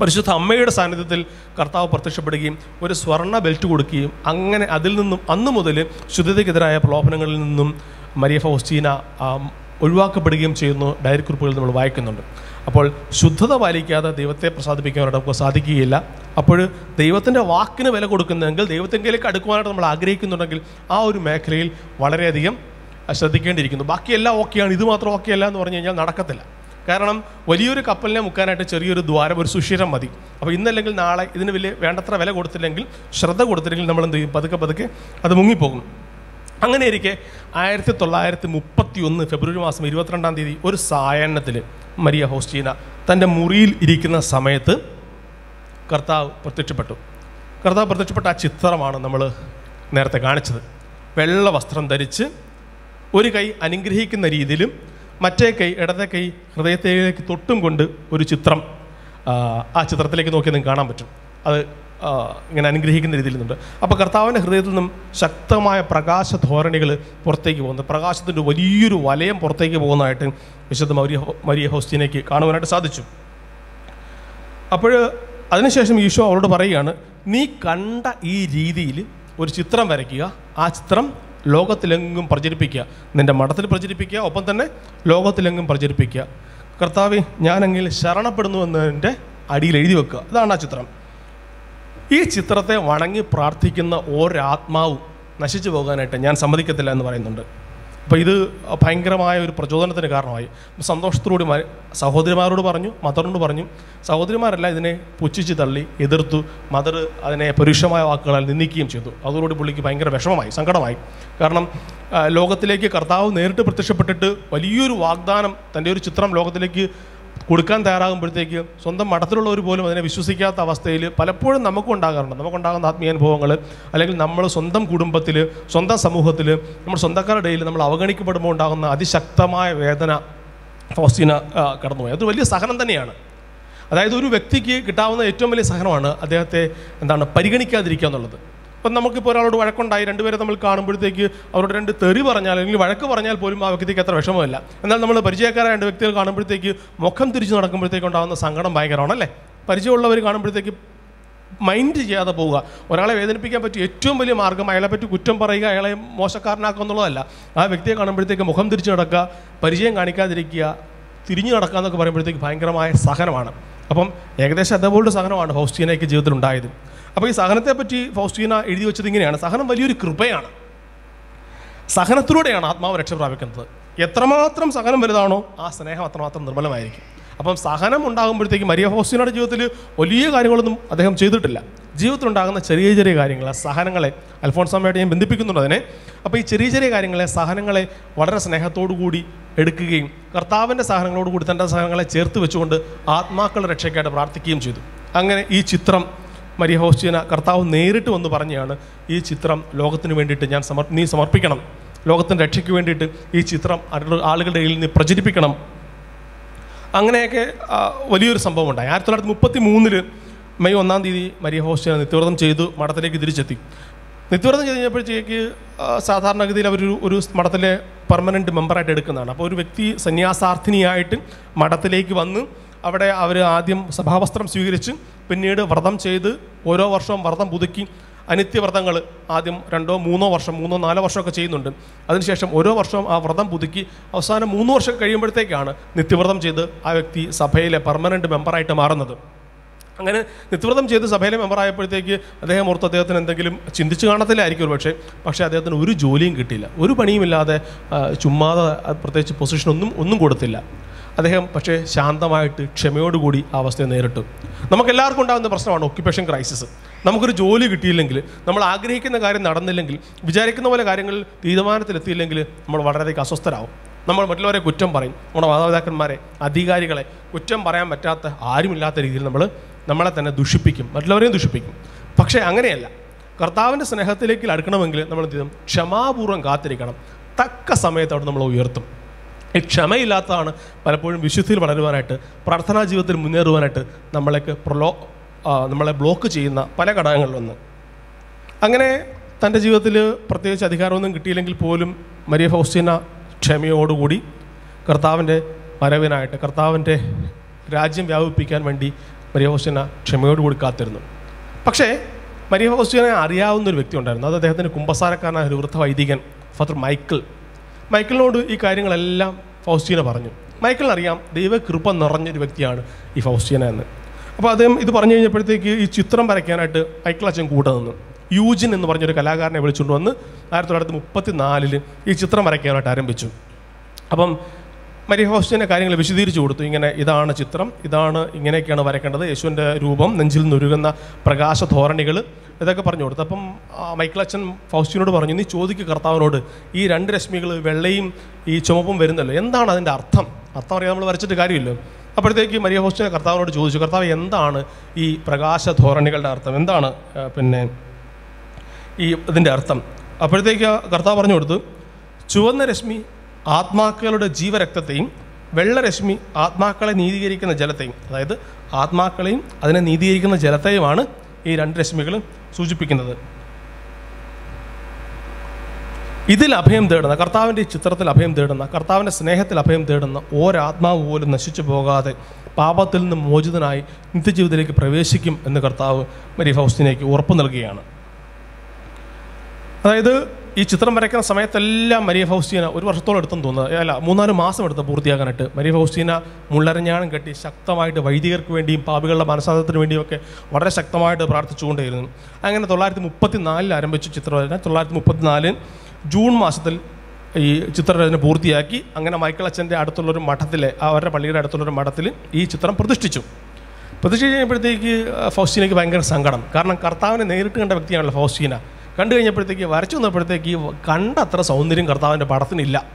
പരിശുദ്ധ അമ്മയുടെ സാന്നിധ്യത്തിൽ കർത്താവ് പ്രത്യക്ഷപ്പെടുകയും ഒരു സ്വർണ ബെൽറ്റ് കൊടുക്കുകയും അങ്ങനെ അതിൽ നിന്നും അന്നു മുതൽ ശുദ്ധതയ്ക്കെതിരായ പ്രലോഭനങ്ങളിൽ നിന്നും മരിയ ഫൗസ്റ്റീന ഒഴിവാക്കപ്പെടുകയും ചെയ്യുന്നു. ഡയറി കുറിപ്പുകൾ നമ്മൾ വായിക്കുന്നുണ്ട്. അപ്പോൾ ശുദ്ധത പാലിക്കാതെ ദൈവത്തെ പ്രസാദിപ്പിക്കാനായിട്ട് സാധിക്കുകയില്ല. അപ്പോൾ ദൈവത്തിന്റെ വാക്കിന് വില കൊടുക്കുന്നതെങ്കിൽ ദൈവത്തെങ്കിലേക്ക് അടുക്കുവാനായിട്ട് നമ്മൾ ആഗ്രഹിക്കുന്നുണ്ടെങ്കിൽ ആ ഒരു മേഖലയിൽ വളരെയധികം ശ്രദ്ധിക്കേണ്ടിയിരിക്കുന്നു. ബാക്കിയെല്ലാം ഓക്കെയാണ്. ഇത് മാത്രം ഓക്കെ അല്ല എന്ന് പറഞ്ഞു കഴിഞ്ഞാൽ നടക്കത്തില്ല. കാരണം വലിയൊരു കപ്പലിനെ മുക്കാനായിട്ട് ചെറിയൊരു ദ്വാരം ഒരു സുഷിരം മതി. അപ്പോൾ ഇന്നല്ലെങ്കിൽ നാളെ ഇതിന് വലിയ വേണ്ടത്ര വില കൊടുത്തില്ലെങ്കിൽ ശ്രദ്ധ കൊടുത്തില്ലെങ്കിൽ നമ്മൾ എന്ത് ചെയ്യും? പതുക്കെ പതുക്കെ അത് മുങ്ങിപ്പോകും. അങ്ങനെ ഇരിക്കെ ആയിരത്തി തൊള്ളായിരത്തി മുപ്പത്തി ഒന്ന് ഫെബ്രുവരി മാസം ഇരുപത്തിരണ്ടാം തീയതി ഒരു സായാഹ്നത്തിൽ മരിയ ഹോസ്റ്റീന തന്റെ മുറിയിൽ ഇരിക്കുന്ന സമയത്ത് കർത്താവ് പ്രത്യക്ഷപ്പെട്ടു. കർത്താവ് പ്രത്യക്ഷപ്പെട്ട ആ ചിത്രമാണ് നമ്മൾ നേരത്തെ കാണിച്ചത്. വെള്ള വസ്ത്രം ധരിച്ച് ഒരു കൈ അനുഗ്രഹിക്കുന്ന രീതിയിലും മറ്റേ കൈ ഇടത്തെ കൈ ഹൃദയത്തിലേക്ക് തൊട്ടും കൊണ്ട് ഒരു ചിത്രം ആ, ചിത്രത്തിലേക്ക് നോക്കി നിങ്ങൾക്ക് കാണാൻ പറ്റും. അത് ഇങ്ങനെ അനുഗ്രഹിക്കുന്ന രീതിയിൽ നിന്നുണ്ട് അപ്പോൾ കർത്താവിന്റെ ഹൃദയത്തിൽ നിന്നും ശക്തമായ പ്രകാശ ധോരണികൾ പുറത്തേക്ക് പോകുന്നത് പ്രകാശത്തിന്റെ വലിയൊരു വലയം പുറത്തേക്ക് പോകുന്നതായിട്ട് വിശുദ്ധ മരിയ മരിയ ഹോസ്റ്റിനേക്ക് കാണുവാനായിട്ട് സാധിച്ചു. അപ്പോൾ അതിനുശേഷം ഈശോ അവരോട് പറയുകയാണ് നീ കണ്ട ഈ രീതിയിൽ ഒരു ചിത്രം വരയ്ക്കുക. ആ ചിത്രം ലോകത്തിലെങ്ങും പ്രചരിപ്പിക്കുക. നിന്റെ മഠത്തിൽ പ്രചരിപ്പിക്കുക ഒപ്പം തന്നെ ലോകത്തിലെങ്ങും പ്രചരിപ്പിക്കുക. കർത്താവ് ഞാനെങ്കിൽ ശരണപ്പെടുന്നു എന്നതിന്റെ അടിയിൽ എഴുതി വെക്കുക. അതാണ് ആ ചിത്രം. ഈ ചിത്രത്തെ വണങ്ങി പ്രാർത്ഥിക്കുന്ന ഒരാത്മാവും നശിച്ചു പോകാനായിട്ട് ഞാൻ സമ്മതിക്കത്തില്ല എന്ന് പറയുന്നുണ്ട്. അപ്പോൾ ഇത് ഭയങ്കരമായ ഒരു പ്രചോദനത്തിന് കാരണമായി. സന്തോഷത്തോടുകൂടി സഹോദരിമാരോട് പറഞ്ഞു മദറിനോട് പറഞ്ഞു സഹോദരിമാരല്ല ഇതിനെ പുച്ഛിച്ച് തള്ളി എതിർത്തു മദർ അതിനെ പരുഷമായ വാക്കുകളാൽ നിന്ദിക്കുകയും ചെയ്തു. അതോടുകൂടി പുള്ളിക്ക് ഭയങ്കര വിഷമമായി സങ്കടമായി. കാരണം ലോകത്തിലേക്ക് കർത്താവ് നേരിട്ട് പ്രത്യക്ഷപ്പെട്ടിട്ട് വലിയൊരു വാഗ്ദാനം തന്റെ ഒരു ചിത്രം ലോകത്തിലേക്ക് കൊടുക്കാൻ തയ്യാറാകുമ്പോഴത്തേക്ക് സ്വന്തം മഠത്തിലുള്ളവർ പോലും അതിനെ വിശ്വസിക്കാത്ത അവസ്ഥയിൽ പലപ്പോഴും നമുക്കും ഉണ്ടാകാറുണ്ട്. നമുക്കുണ്ടാകുന്ന ആത്മീയാനുഭവങ്ങൾ അല്ലെങ്കിൽ നമ്മൾ സ്വന്തം കുടുംബത്തിൽ സ്വന്തം സമൂഹത്തിൽ നമ്മൾ സ്വന്തക്കാരുടെ ഇടയിൽ നമ്മൾ അവഗണിക്കപ്പെടുമ്പോൾ ഉണ്ടാകുന്ന അതിശക്തമായ വേദന ഫൗസ്റ്റീന കടന്നുപോയി. അത് വലിയ സഹനം തന്നെയാണ്. അതായത് ഒരു വ്യക്തിക്ക് കിട്ടാവുന്ന ഏറ്റവും വലിയ സഹനമാണ് അദ്ദേഹത്തെ എന്താണ് പരിഗണിക്കാതിരിക്കുക എന്നുള്ളത്. ഇപ്പം നമുക്കിപ്പോൾ ഒരാളോട് വഴക്കുണ്ടായി രണ്ടുപേരെ നമ്മൾ കാണുമ്പോഴത്തേക്ക് അവരോട് രണ്ട് തെറി പറഞ്ഞാൽ അല്ലെങ്കിൽ വഴക്ക് പറഞ്ഞാൽ പോലും ആ വ്യക്തിക്ക് അത്ര വിഷമമില്ല. എന്നാൽ നമ്മൾ പരിചയക്കാരായ രണ്ട് വ്യക്തികൾ കാണുമ്പോഴത്തേക്ക് മുഖം തിരിച്ച് നടക്കുമ്പോഴത്തേക്ക് ഉണ്ടാകുന്ന സങ്കടം ഭയങ്കരമാണല്ലേ? പരിചയമുള്ളവർ കാണുമ്പോഴത്തേക്ക് മൈൻഡ് ചെയ്യാതെ പോവുക. ഒരാളെ വേദനിപ്പിക്കാൻ പറ്റിയ ഏറ്റവും വലിയ മാർഗം അയാളെ പറ്റി കുറ്റം പറയുക അയാളെ മോശക്കാരനാക്കുക എന്നുള്ളതല്ല. ആ വ്യക്തിയെ കാണുമ്പോഴത്തേക്ക് മുഖം തിരിച്ചു നടക്കുക പരിചയം കാണിക്കാതിരിക്കുക തിരിഞ്ഞു നടക്കുക എന്നൊക്കെ പറയുമ്പോഴത്തേക്ക് ഭയങ്കരമായ സഹനമാണ്. അപ്പം ഏകദേശം അതേപോലുള്ള സഹനമാണ് ഫൗസ്റ്റീനയ്ക്ക് ജീവിതത്തിൽ ഉണ്ടായത്. അപ്പോൾ ഈ സഹനത്തെ പറ്റി ഫൗസ്റ്റീന എഴുതി വെച്ചത് ഇങ്ങനെയാണ്. സഹനം വലിയൊരു കൃപയാണ്. സഹനത്തിലൂടെയാണ് ആത്മാവ് രക്ഷ പ്രാപിക്കുന്നത്. എത്രമാത്രം സഹനം വലുതാണോ ആ സ്നേഹം അത്രമാത്രം നിർമ്മലമായിരിക്കും. അപ്പം സഹനം ഉണ്ടാകുമ്പോഴത്തേക്ക് മരിയ ഫോസ്റ്റീനയുടെ ജീവിതത്തിൽ വലിയ കാര്യങ്ങളൊന്നും അദ്ദേഹം ചെയ്തിട്ടില്ല. ജീവിതത്തിലുണ്ടാകുന്ന ചെറിയ ചെറിയ കാര്യങ്ങൾ സഹനങ്ങളെ അൽഫോൺസാമയായിട്ട് ഞാൻ ബന്ധിപ്പിക്കുന്നുണ്ട് അതിനെ. അപ്പോൾ ഈ ചെറിയ ചെറിയ കാര്യങ്ങളെ സഹനങ്ങളെ വളരെ സ്നേഹത്തോടു കൂടി എടുക്കുകയും കർത്താവിന്റെ സഹനങ്ങളോട് കൂടി തന്റെ സഹനങ്ങളെ ചേർത്ത് വെച്ചുകൊണ്ട് ആത്മാക്കളുടെ രക്ഷയ്ക്കായിട്ട് പ്രാർത്ഥിക്കുകയും ചെയ്തു. അങ്ങനെ ഈ ചിത്രം മരിയ ഹോസ്റ്റിന കർത്താവ് നേരിട്ട് വന്ന് പറഞ്ഞാണ് ഈ ചിത്രം ലോകത്തിന് വേണ്ടിയിട്ട് ഞാൻ സമർ നീ സമർപ്പിക്കണം. ലോകത്തിന്റെ രക്ഷയ്ക്ക് വേണ്ടിയിട്ട് ഈ ചിത്രം ആളുകളുടെ- കയ്യിൽ നീ പ്രചരിപ്പിക്കണം. അങ്ങനെയൊക്കെ വലിയൊരു സംഭവം ഉണ്ടായി ആയിരത്തി തൊള്ളായിരത്തി മുപ്പത്തി മൂന്നിൽ മെയ് ഒന്നാം തീയതി മരിയ ഹോസ്റ്റിന നിത്യവ്രതം ചെയ്തു മഠത്തിലേക്ക് തിരിച്ചെത്തി. നിത്യവ്രതം ചെയ്ത് കഴിഞ്ഞപ്പോഴത്തേക്ക് സാധാരണഗതിയിൽ അവർ ഒരു മഠത്തിലെ പെർമനന്റ് മെമ്പറായിട്ട് എടുക്കുന്നതാണ്. അപ്പോൾ ഒരു വ്യക്തി സന്യാസാർത്ഥിനിയായിട്ട് മഠത്തിലേക്ക് വന്ന് അവിടെ അവർ ആദ്യം സഭാവസ്ത്രം സ്വീകരിച്ച് പിന്നീട് വ്രതം ചെയ്ത് ഓരോ വർഷവും വ്രതം പുതുക്കി അനിത്യവ്രതങ്ങൾ ആദ്യം രണ്ടോ മൂന്നോ വർഷം മൂന്നോ നാലോ വർഷമൊക്കെ ചെയ്യുന്നുണ്ട്. അതിനുശേഷം ഓരോ വർഷവും ആ വ്രതം പുതുക്കി അവസാനം മൂന്ന് വർഷം കഴിയുമ്പോഴത്തേക്കാണ് നിത്യവ്രതം ചെയ്ത് ആ വ്യക്തി സഭയിലെ പെർമനന്റ് മെമ്പറായിട്ട് മാറുന്നത്. അങ്ങനെ നിത്യവ്രതം ചെയ്ത് സഭയിലെ മെമ്പറായപ്പോഴത്തേക്ക് അദ്ദേഹം ഓർത്ത് അദ്ദേഹത്തിന് എന്തെങ്കിലും ചിന്തിച്ച് കാണത്തില്ലായിരിക്കും ഒരു പക്ഷേ. പക്ഷേ അദ്ദേഹത്തിന് ഒരു ജോലിയും കിട്ടിയില്ല. ഒരു പണിയുമില്ലാതെ ചുമ്മാതെ പ്രത്യേകിച്ച് പൊസിഷനൊന്നും ഒന്നും കൊടുത്തില്ല. അദ്ദേഹം പക്ഷേ ശാന്തമായിട്ട് ക്ഷമയോടുകൂടി ആ അവസ്ഥയെ നേരിട്ടു. നമുക്കെല്ലാവർക്കും ഉണ്ടാകുന്ന പ്രശ്നമാണ് ഒക്യുപ്പേഷൻ ക്രൈസിസ് നമുക്കൊരു ജോലി കിട്ടിയില്ലെങ്കിൽ നമ്മൾ ആഗ്രഹിക്കുന്ന കാര്യം നടന്നില്ലെങ്കിൽ വിചാരിക്കുന്ന പോലെ കാര്യങ്ങളിൽ തീരുമാനത്തിലെത്തിയില്ലെങ്കിൽ നമ്മൾ വളരെയധികം അസ്വസ്ഥരാകും നമ്മൾ മറ്റുള്ളവരെ കുറ്റം പറയും. നമ്മുടെ മാതാപിതാക്കന്മാരെ അധികാരികളെ കുറ്റം പറയാൻ പറ്റാത്ത ആരുമില്ലാത്ത രീതിയിൽ നമ്മൾ നമ്മളെ തന്നെ ദുഷിപ്പിക്കും. മറ്റുള്ളവരെയും ദുഷിപ്പിക്കും. പക്ഷേ അങ്ങനെയല്ല. കർത്താവിന്റെ സ്നേഹത്തിലേക്ക് അടുക്കണമെങ്കിൽ നമ്മൾ ക്ഷമാപൂർവം കാത്തിരിക്കണം. തക്ക സമയത്ത് അവിടെ നമ്മൾ ഉയർത്തും. ക്ഷമയില്ലാത്തതാണ് പലപ്പോഴും വിശുദ്ധിയിൽ വളരുവാനായിട്ട് പ്രാർത്ഥനാ ജീവിതത്തിൽ മുന്നേറുവാനായിട്ട് നമ്മളേക്ക് പ്രലോ നമ്മളെ ബ്ലോക്ക് ചെയ്യുന്ന പല ഘടകങ്ങളിലൊന്ന്. അങ്ങനെ തന്റെ ജീവിതത്തിൽ പ്രത്യേകിച്ച് അധികാരമൊന്നും കിട്ടിയില്ലെങ്കിൽ പോലും മരിയ ഫൗസ്റ്റീന ക്ഷമയോടുകൂടി കർത്താവിന്റെ വരവിനായിട്ട് കർത്താവിന്റെ രാജ്യം വ്യാപിപ്പിക്കാൻ വേണ്ടി മരിയ ഫൗസ്റ്റീന ക്ഷമയോടുകൂടി കാത്തിരുന്നു. പക്ഷേ മരിയ ഫൗസ്റ്റീനെ അറിയാവുന്ന ഒരു വ്യക്തി ഉണ്ടായിരുന്നു അത് അദ്ദേഹത്തിന്റെ കുമ്പസാരക്കാരനായ ഒരു വൃദ്ധ വൈദികൻ ഫാദർ മൈക്കിൾ. മൈക്കിളിനോട് ഈ കാര്യങ്ങളെല്ലാം ഫൗസ്റ്റീന പറഞ്ഞു. മൈക്കിളിന് അറിയാം ദൈവകൃപ നിറഞ്ഞൊരു വ്യക്തിയാണ് ഈ ഫൗസ്റ്റീന എന്ന്. അപ്പോൾ അദ്ദേഹം ഇത് പറഞ്ഞു കഴിഞ്ഞപ്പോഴത്തേക്ക് ഈ ചിത്രം വരയ്ക്കാനായിട്ട് മൈക്കിൾ അച്ഛൻ കൂടെ നിന്നു. യൂജിൻ എന്ന് പറഞ്ഞൊരു കലാകാരനെ വിളിച്ചുകൊണ്ട് വന്ന് ആയിരത്തി തൊള്ളായിരത്തി മുപ്പത്തി നാലിൽ ഈ ചിത്രം വരയ്ക്കാനായിട്ട് ആരംഭിച്ചു. അപ്പം മരി ഹോസ്റ്റിന്റെ കാര്യങ്ങൾ വിശദീകരിച്ചു കൊടുത്തു. ഇങ്ങനെ ഇതാണ് ചിത്രം ഇതാണ് ഇങ്ങനെയൊക്കെയാണ് വരയ്ക്കേണ്ടത്. യേശുവിന്റെ രൂപം നെഞ്ചിൽ നിന്നുരുകുന്ന പ്രകാശ ധോരണികൾ ഇതൊക്കെ പറഞ്ഞു കൊടുത്തു. അപ്പം അച്ഛൻ ഫൗസ്റ്റിനോട് പറഞ്ഞു നീ ചോദിക്കുക കർത്താവിനോട് ഈ രണ്ട് രശ്മികൾ വെള്ളയും ഈ ചുമപ്പും വരുന്നല്ലോ എന്താണ് അതിന്റെ അർത്ഥം? അർത്ഥം അറിയാൻ നമ്മൾ വരച്ചിട്ട് കാര്യമില്ല. അപ്പോഴത്തേക്ക് മരിയ ഫൗസ്റ്റിനെ കർത്താവിനോട് ചോദിച്ചു കർത്താവ് എന്താണ് ഈ പ്രകാശ ധോരണികളുടെ അർത്ഥം? എന്താണ് പിന്നെ ഈ ഇതിന്റെ അർത്ഥം? അപ്പോഴത്തേക്ക് കർത്താവ് പറഞ്ഞു കൊടുത്തു ചുവന്ന രശ്മി ആത്മാക്കളുടെ ജീവരക്തത്തെയും വെള്ളരശ്മി ആത്മാക്കളെ നീതീകരിക്കുന്ന ജലത്തെയും അതായത് ആത്മാക്കളെയും അതിനെ നീതീകരിക്കുന്ന ജലത്തെയുമാണ് ഈ രണ്ട് രശ്മികൾ സൂചിപ്പിക്കുന്നത്. ഇതിൽ അഭയം തേടുന്ന കർത്താവിന്റെ ചിത്രത്തിൽ അഭയം തേടുന്ന കർത്താവിന്റെ സ്നേഹത്തിൽ അഭയം തേടുന്ന ഓരാത്മാവ് പോലും നശിച്ചു പോകാതെ പാപത്തിൽ നിന്ന് മോചിതനായി നിത്യജീവിതത്തിലേക്ക് പ്രവേശിക്കും എന്ന് കർത്താവ് മരി ഫൗസ്റ്റിനേക്ക് ഉറപ്പ് നൽകുകയാണ്. അതായത് ഈ ചിത്രം വരയ്ക്കുന്ന സമയത്തെല്ലാം മരിയ ഫൗസ്റ്റീന ഒരു വർഷത്തോളം എടുത്തെന്ന് തോന്നുന്നത് അല്ല മൂന്നാൽ മാസം എടുത്ത് പൂർത്തിയാക്കാനായിട്ട്. മരിയ ഫൗസ്റ്റീന മുള്ളരഞ്ഞാണം കെട്ടി ശക്തമായിട്ട് വൈദികർക്ക് വേണ്ടിയും പാപികളുടെ വേണ്ടിയും ഒക്കെ വളരെ ശക്തമായിട്ട് പ്രാർത്ഥിച്ചുകൊണ്ടേയിരുന്നു. അങ്ങനെ തൊള്ളായിരത്തി മുപ്പത്തി നാലിൽ ആരംഭിച്ച ചിത്രരചന തൊള്ളായിരത്തി മുപ്പത്തി നാലിൽ ജൂൺ മാസത്തിൽ ഈ ചിത്രരചന പൂർത്തിയാക്കി. അങ്ങനെ മൈക്കിൾ അച്ഛന്റെ അടുത്തുള്ളൊരു മഠത്തിലെ അവരുടെ പള്ളിയുടെ അടുത്തുള്ളൊരു മഠത്തിൽ ഈ ചിത്രം പ്രതിഷ്ഠിച്ചു. പ്രതിഷ്ഠിച്ച് കഴിഞ്ഞപ്പോഴത്തേക്ക് ഫൗസ്റ്റീനയ്ക്ക് ഭയങ്കര സങ്കടം. കാരണം കർത്താവിനെ നേരിട്ട് കണ്ട വ്യക്തിയാണല്ലോ ഫൗസ്റ്റീന. കണ്ടു കഴിഞ്ഞപ്പോഴത്തേക്ക് വരച്ചു വന്നപ്പോഴത്തേക്ക് ഈ കണ്ടത്ര സൗന്ദര്യം കർത്താവിന്റെ പടത്തിനില്ല.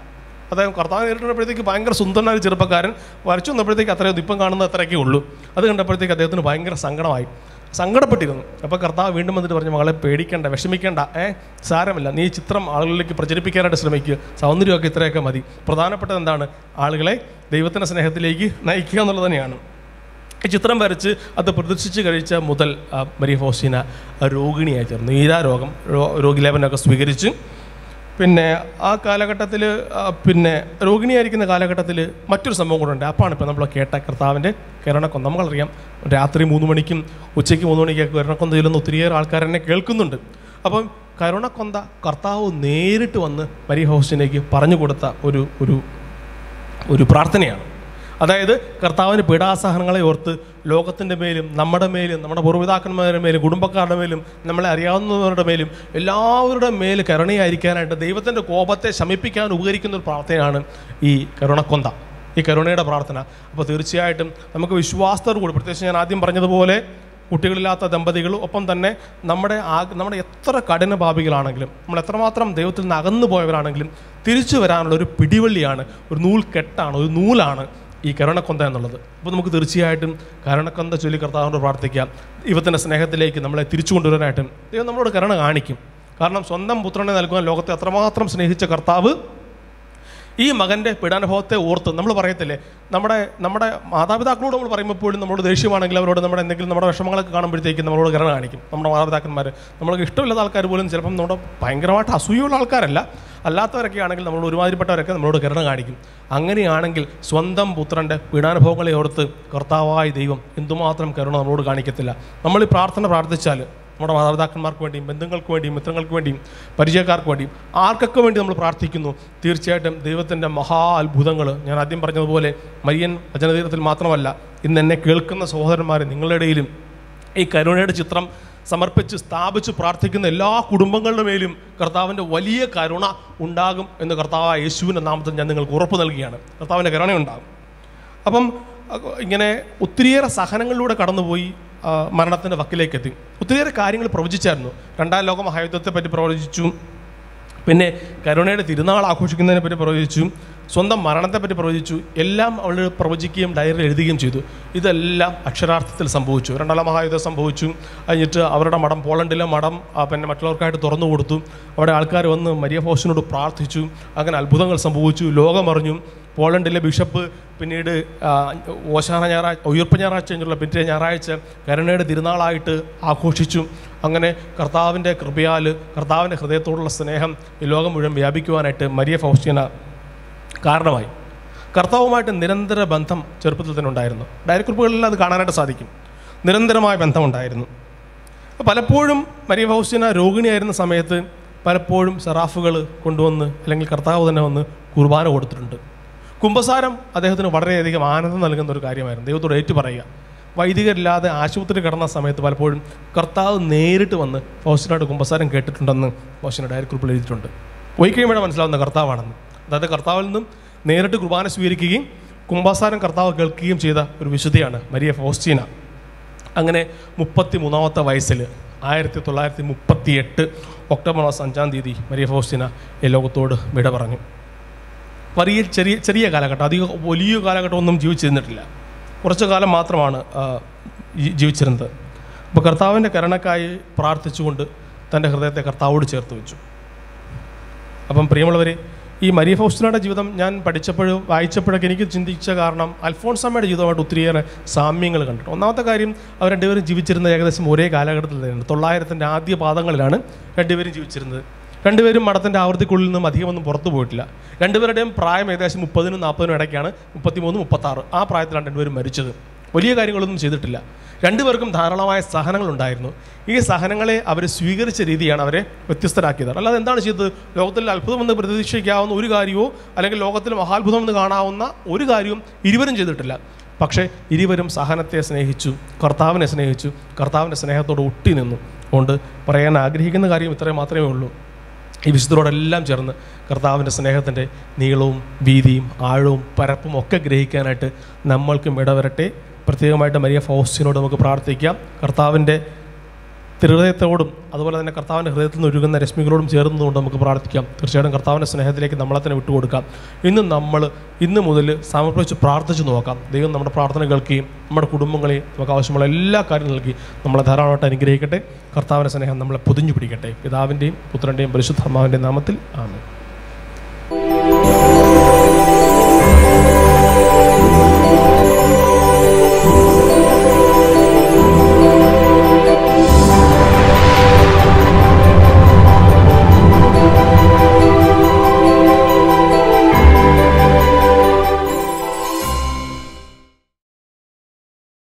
അതായത് കർത്താവ് നേരിട്ടപ്പോഴത്തേക്ക് ഭയങ്കര സുന്ദരനായ ചെറുപ്പക്കാരൻ വരച്ചു വന്നപ്പോഴത്തേക്ക് അത്രയും ഇപ്പം കാണുന്നത് അത്രയൊക്കെ ഉള്ളൂ. അത് കണ്ടപ്പോഴത്തേക്ക് അദ്ദേഹത്തിന് ഭയങ്കര സങ്കടമായി. സങ്കടപ്പെട്ടിരുന്നു. അപ്പോൾ കർത്താവ് വീണ്ടും വന്നിട്ട് പറഞ്ഞു മകളെ പേടിക്കേണ്ട വിഷമിക്കേണ്ട. ഏ സാരമില്ല. നീ ചിത്രം ആളുകളിലേക്ക് പ്രചരിപ്പിക്കാനായിട്ട് ശ്രമിക്കുക. സൗന്ദര്യമൊക്കെ ഇത്രയൊക്കെ മതി. പ്രധാനപ്പെട്ടത് എന്താണ് ആളുകളെ ദൈവത്തിന്റെ സ്നേഹത്തിലേക്ക് നയിക്കുക എന്നുള്ളത് തന്നെയാണ്. ചിത്രം വരച്ച് അത് പ്രദർശിച്ച് കഴിച്ച മുതൽ മരിയ ഫോസീന രോഗിണിയായി തീർന്നു. നീരാ രോഗം. രോഗിലേപനൊക്കെ സ്വീകരിച്ച്. പിന്നെ ആ കാലഘട്ടത്തിൽ പിന്നെ രോഗിണിയായിരിക്കുന്ന കാലഘട്ടത്തിൽ മറ്റൊരു സംഭവം കൂടെ ഉണ്ട്. അപ്പാണ് ഇപ്പോൾ നമ്മൾ കേട്ട കർത്താവിന്റെ കിരണക്കൊന്ത. നമ്മളറിയാം രാത്രി മൂന്ന് മണിക്കും ഉച്ചയ്ക്ക് മൂന്ന് മണിക്കൊക്കെ കിരണക്കൊന്ത ചെല്ലുന്ന ഒത്തിരിയേറെ ആൾക്കാർ എന്നെ കേൾക്കുന്നുണ്ട്. അപ്പം കരുണക്കൊന്ത കർത്താവ് നേരിട്ട് വന്ന് മരിയ ഹൗസിനേക്ക് പറഞ്ഞു കൊടുത്ത ഒരു ഒരു ഒരു പ്രാർത്ഥനയാണ്. അതായത് കർത്താവിന് പീഡാസഹനങ്ങളെ ഓർത്ത് ലോകത്തിന്റെ മേലും നമ്മുടെ മേലും നമ്മുടെ പൂർവപിതാക്കന്മാരുടെ മേലും കുടുംബക്കാരുടെ മേലും നമ്മളെ അറിയാവുന്നവരുടെ മേലും എല്ലാവരുടെ മേൽ കരുണയായിരിക്കാനായിട്ട് ദൈവത്തിന്റെ കോപത്തെ ശമിപ്പിക്കാൻ ഉപകരിക്കുന്ന ഒരു പ്രാർത്ഥനയാണ് ഈ കരുണക്കൊന്ത ഈ കരുണയുടെ പ്രാർത്ഥന. അപ്പോൾ തീർച്ചയായിട്ടും നമുക്ക് വിശ്വാസത്തോടു കൂടി പ്രത്യേകിച്ച് ഞാൻ ആദ്യം പറഞ്ഞതുപോലെ കുട്ടികളില്ലാത്ത ദമ്പതികൾ ഒപ്പം തന്നെ നമ്മുടെ ആ നമ്മുടെ എത്ര കഠിന ഭാവികളാണെങ്കിലും നമ്മൾ എത്രമാത്രം ദൈവത്തിൽ നിന്ന് അകന്നു പോയവരാണെങ്കിലും തിരിച്ചു വരാനുള്ള ഒരു പിടിവള്ളിയാണ് ഒരു നൂൽ കെട്ടാണ് ഒരു നൂലാണ് ഈ കരുണക്കൊന്ത എന്നുള്ളത്. അപ്പോൾ നമുക്ക് തീർച്ചയായിട്ടും കരുണക്കൊന്ത ചൊല്ലി കർത്താവിനോട് പ്രാർത്ഥിക്കാം. ദൈവത്തിന്റെ സ്നേഹത്തിലേക്ക് നമ്മളെ തിരിച്ചു കൊണ്ടുവരാനായിട്ടും ദൈവം നമ്മളോട് കരുണ കാണിക്കും. കാരണം സ്വന്തം പുത്രനെ നൽകുവാൻ ലോകത്തെ അത്രമാത്രം സ്നേഹിച്ച കർത്താവ് ഈ മകന്റെ പീഡാനുഭവത്തെ ഓർത്ത് നമ്മൾ പറയത്തില്ലേ? നമ്മുടെ നമ്മുടെ മാതാപിതാക്കളോട് നമ്മൾ പറയുമ്പോൾ പോലും നമ്മളോട് ദേഷ്യമാണെങ്കിൽ അവരോട് നമ്മുടെ എന്തെങ്കിലും നമ്മുടെ വിഷമങ്ങളൊക്കെ കാണുമ്പോഴത്തേക്കും നമ്മളോട് കരുണ കാണിക്കും. നമ്മുടെ മാതാപിതാക്കന്മാർ നമ്മൾക്ക് ഇഷ്ടമില്ലാത്ത ആൾക്കാർ പോലും ചിലപ്പം നമ്മുടെ ഭയങ്കരമായിട്ട് അസൂയുള്ള ആൾക്കാരല്ല. അല്ലാത്തവരൊക്കെ ആണെങ്കിൽ നമ്മൾ ഒരുമാതിരിപ്പെട്ടവരൊക്കെ നമ്മളോട് കരുണ കാണിക്കും. അങ്ങനെയാണെങ്കിൽ സ്വന്തം പുത്രന്റെ പീഡാനുഭവങ്ങളെ ഓർത്ത് കർത്താവായ ദൈവം എന്തുമാത്രം കരുണ നമ്മളോട് കാണിക്കത്തില്ല. നമ്മൾ ഈ പ്രാർത്ഥന പ്രാർത്ഥിച്ചാൽ നമ്മുടെ മാതാപിതാക്കന്മാർക്ക് വേണ്ടിയും ബന്ധുക്കൾക്ക് വേണ്ടിയും മിത്രങ്ങൾക്ക് വേണ്ടിയും പരിചയക്കാർക്ക് വേണ്ടിയും ആർക്കൊക്കെ വേണ്ടി നമ്മൾ പ്രാർത്ഥിക്കുന്നു? തീർച്ചയായിട്ടും ദൈവത്തിന്റെ മഹാ അത്ഭുതങ്ങൾ. ഞാൻ ആദ്യം പറഞ്ഞതുപോലെ മരിയൻ വചനതീരത്തിൽ മാത്രമല്ല ഇന്ന് എന്നെ കേൾക്കുന്ന സഹോദരന്മാർ നിങ്ങളുടെ ഇടയിലും ഈ കരുണയുടെ ചിത്രം സമർപ്പിച്ച് സ്ഥാപിച്ച് പ്രാർത്ഥിക്കുന്ന എല്ലാ കുടുംബങ്ങളുടെ മേലും കർത്താവിന്റെ വലിയ കരുണ ഉണ്ടാകും എന്ന് കർത്താവ് യേശുവിന്റെ നാമത്തിൽ ഞാൻ നിങ്ങൾക്ക് ഉറപ്പ് നൽകുകയാണ്. കർത്താവിന്റെ കരുണയുണ്ടാകും. അപ്പം ഇങ്ങനെ ഒത്തിരിയേറെ സഹനങ്ങളിലൂടെ കടന്നുപോയി മരണത്തിന്റെ വക്കിലേക്ക് എത്തി ഒത്തിരിയേറെ കാര്യങ്ങൾ പ്രവചിച്ചായിരുന്നു. രണ്ടാം ലോക മഹായുദ്ധത്തെ പറ്റി പ്രവചിച്ചു. പിന്നെ കരുണയുടെ തിരുനാൾ ആഘോഷിക്കുന്നതിനെ പറ്റി പ്രവചിച്ചു. സ്വന്തം മരണത്തെപ്പറ്റി പ്രവചിച്ചു. എല്ലാം അവൾ പ്രവചിക്കുകയും ഡയറിയിൽ എഴുതുകയും ചെയ്തു. ഇതെല്ലാം അക്ഷരാർത്ഥത്തിൽ സംഭവിച്ചു. രണ്ടാം മഹായുദ്ധം സംഭവിച്ചു. കഴിഞ്ഞിട്ട് അവരുടെ മഠം പോളണ്ടിലെ മഠം പിന്നെ മറ്റുള്ളവർക്കായിട്ട് തുറന്നു കൊടുത്തു. അവിടെ ആൾക്കാർ വന്ന് മരിയ ഫോസിനോട് പ്രാർത്ഥിച്ചു. അങ്ങനെ അത്ഭുതങ്ങൾ സംഭവിച്ചു. ലോകമറിഞ്ഞു പോളണ്ടിലെ ബിഷപ്പ് പിന്നീട് ഓശാന ഞായറാഴ്ച ഉയർപ്പ് ഞായറാഴ്ച കഴിഞ്ഞുള്ള പിറ്റേ ഞായറാഴ്ച കരുണയുടെ തിരുനാളായിട്ട് ആഘോഷിച്ചു. അങ്ങനെ കർത്താവിന്റെ കൃപയാൽ കർത്താവിന്റെ ഹൃദയത്തോടുള്ള സ്നേഹം ഈ ലോകം മുഴുവൻ വ്യാപിക്കുവാനായിട്ട് മരിയ ഫൗസ്റ്റിന കാരണമായി. കർത്താവുമായിട്ട് നിരന്തര ബന്ധം ചെറുപ്പത്തിൽ തന്നെ ഉണ്ടായിരുന്നു. ഡയറി കുറിപ്പുകളിൽ അത് കാണാനായിട്ട് സാധിക്കും. നിരന്തരമായ ബന്ധമുണ്ടായിരുന്നു. പലപ്പോഴും മരിയ ഫൗസ്റ്റിന രോഗിണിയായിരുന്ന സമയത്ത് പലപ്പോഴും സെറാഫുകൾ കൊണ്ടുവന്ന് അല്ലെങ്കിൽ കർത്താവ് തന്നെ വന്ന് കുർബാന കൊടുത്തിട്ടുണ്ട്. കുംഭസാരം അദ്ദേഹത്തിന് വളരെയധികം ആനന്ദം നൽകുന്ന ഒരു കാര്യമായിരുന്നു. ദൈവത്തോട് ഏറ്റു പറയുക. വൈദികരില്ലാതെ ആശുപത്രി കിടന്ന സമയത്ത് പലപ്പോഴും കർത്താവ് നേരിട്ട് വന്ന് ഫൗസ്റ്റിനോട് കുംഭസാരം കേട്ടിട്ടുണ്ടെന്ന് ഫൗസ്റ്റിന ഡയറി കുറിപ്പിൽ എഴുതിയിട്ടുണ്ട്. പോയി കഴിയുമ്പോൾ മനസ്സിലാവുന്ന കർത്താവാണെന്ന്. അതായത് കർത്താവിൽ നിന്നും നേരിട്ട് കുർബാന സ്വീകരിക്കുകയും കുംഭസാരം കർത്താവ് കേൾക്കുകയും ചെയ്ത ഒരു വിശുദ്ധിയാണ് മരിയ ഫോസ്റ്റീന. അങ്ങനെ മുപ്പത്തി മൂന്നാമത്തെ വയസ്സിൽ ആയിരത്തി തൊള്ളായിരത്തി മുപ്പത്തി എട്ട് ഒക്ടോബർ മാസം അഞ്ചാം തീയതി മരിയ ഫോസ്റ്റീന ഈ ലോകത്തോട് വിട പറഞ്ഞു. വലിയ ചെറിയ ചെറിയ കാലഘട്ടം അധികം വലിയ കാലഘട്ടമൊന്നും ജീവിച്ചിരുന്നിട്ടില്ല. കുറച്ചു കാലം മാത്രമാണ് ജീവിച്ചിരുന്നത്. അപ്പോൾ കർത്താവിന്റെ കരണക്കായി പ്രാർത്ഥിച്ചുകൊണ്ട് തന്റെ ഹൃദയത്തെ കർത്താവോട് ചേർത്ത് വെച്ചു. അപ്പം പ്രിയമുള്ളവരെ ഈ മരിയ ഫൗസ്റ്റിനയുടെ ജീവിതം ഞാൻ പഠിച്ചപ്പോഴും വായിച്ചപ്പോഴൊക്കെ എനിക്ക് ചിന്തിച്ച കാരണം അൽഫോൺസമ്മയുടെ ജീവിതമായിട്ട് ഒത്തിരിയേറെ സാമ്യങ്ങൾ കണ്ടിട്ട് ഒന്നാമത്തെ കാര്യം അവർ രണ്ടുപേരും ജീവിച്ചിരുന്ന ഏകദേശം ഒരേ കാലഘട്ടത്തിൽ തന്നെയാണ് തൊള്ളായിരത്തിന്റെ ആദ്യ പാദങ്ങളിലാണ് രണ്ടുപേരും ജീവിച്ചിരുന്നത്. രണ്ടുപേരും മഠത്തിന്റെ ആവൃത്തിക്കുള്ളിൽ നിന്നും അധികമൊന്നും പുറത്തു പോയിട്ടില്ല. രണ്ടുപേരുടെയും പ്രായം ഏകദേശം മുപ്പതിനും നാൽപ്പതിനും ഇടയ്ക്കാണ് മുപ്പത്തിമൂന്ന് മുപ്പത്താറ്. ആ പ്രായത്തിലാണ് രണ്ടുപേരും മരിച്ചത്. വലിയ കാര്യങ്ങളൊന്നും ചെയ്തിട്ടില്ല. രണ്ടുപേർക്കും ധാരാളമായ സഹനങ്ങളുണ്ടായിരുന്നു ഈ സഹനങ്ങളെ അവർ സ്വീകരിച്ച രീതിയാണ് അവരെ വ്യത്യസ്തരാക്കിയത്. അല്ലാതെ എന്താണ് ചെയ്തത്? ലോകത്തിൽ അത്ഭുതമെന്ന് പ്രതീക്ഷിക്കാവുന്ന ഒരു കാര്യമോ അല്ലെങ്കിൽ ലോകത്തിൽ മഹാത്ഭുതമെന്ന് കാണാവുന്ന ഒരു കാര്യവും ഇരുവരും ചെയ്തിട്ടില്ല. പക്ഷേ ഇരുവരും സഹനത്തെ സ്നേഹിച്ചു കർത്താവിനെ സ്നേഹിച്ചു കർത്താവിന്റെ സ്നേഹത്തോട് ഒട്ടി നിന്നു. അതുകൊണ്ട് പറയാൻ ആഗ്രഹിക്കുന്ന കാര്യം ഇത്രയും മാത്രമേ ഉള്ളൂ. ഈ വിശുദ്ധരോടെല്ലാം ചേർന്ന് കർത്താവിന്റെ സ്നേഹത്തിന്റെ നീളവും വീതിയും ആഴവും പരപ്പും ഒക്കെ ഗ്രഹിക്കാനായിട്ട് നമ്മൾക്കും ഇടവരട്ടെ. പ്രത്യേകമായിട്ട് മരിയ ഫൗസ്റ്റിനോട് നമുക്ക് പ്രാർത്ഥിക്കാം. കർത്താവിന്റെ തിരുഹൃദയത്തോടും അതുപോലെ തന്നെ കർത്താവിന്റെ ഹൃദയത്തിൽ നിന്ന് ഒഴുകുന്ന രശ്മികളോടും ചേർന്നതുകൊണ്ട് നമുക്ക് പ്രാർത്ഥിക്കാം. തീർച്ചയായിട്ടും കർത്താവിന്റെ സ്നേഹത്തിലേക്ക് നമ്മളെ തന്നെ വിട്ടുകൊടുക്കാം. ഇന്ന് നമ്മൾ ഇന്ന് മുതൽ സമർപ്പിച്ച് പ്രാർത്ഥിച്ചു നോക്കാം. ദൈവം നമ്മുടെ പ്രാർത്ഥന കേൾക്കുകയും നമ്മുടെ കുടുംബങ്ങളെയും നമുക്ക് ആവശ്യമുള്ള എല്ലാ കാര്യങ്ങളും നൽകി നമ്മളെ ധാരാളമായിട്ട് അനുഗ്രഹിക്കട്ടെ. കർത്താവിന്റെ സ്നേഹം നമ്മളെ പൊതിഞ്ഞു പിടിക്കട്ടെ. പിതാവിന്റെയും പുത്രന്റെയും പരിശുദ്ധമാവിന്റെയും നാമത്തിൽ ആമേൻ.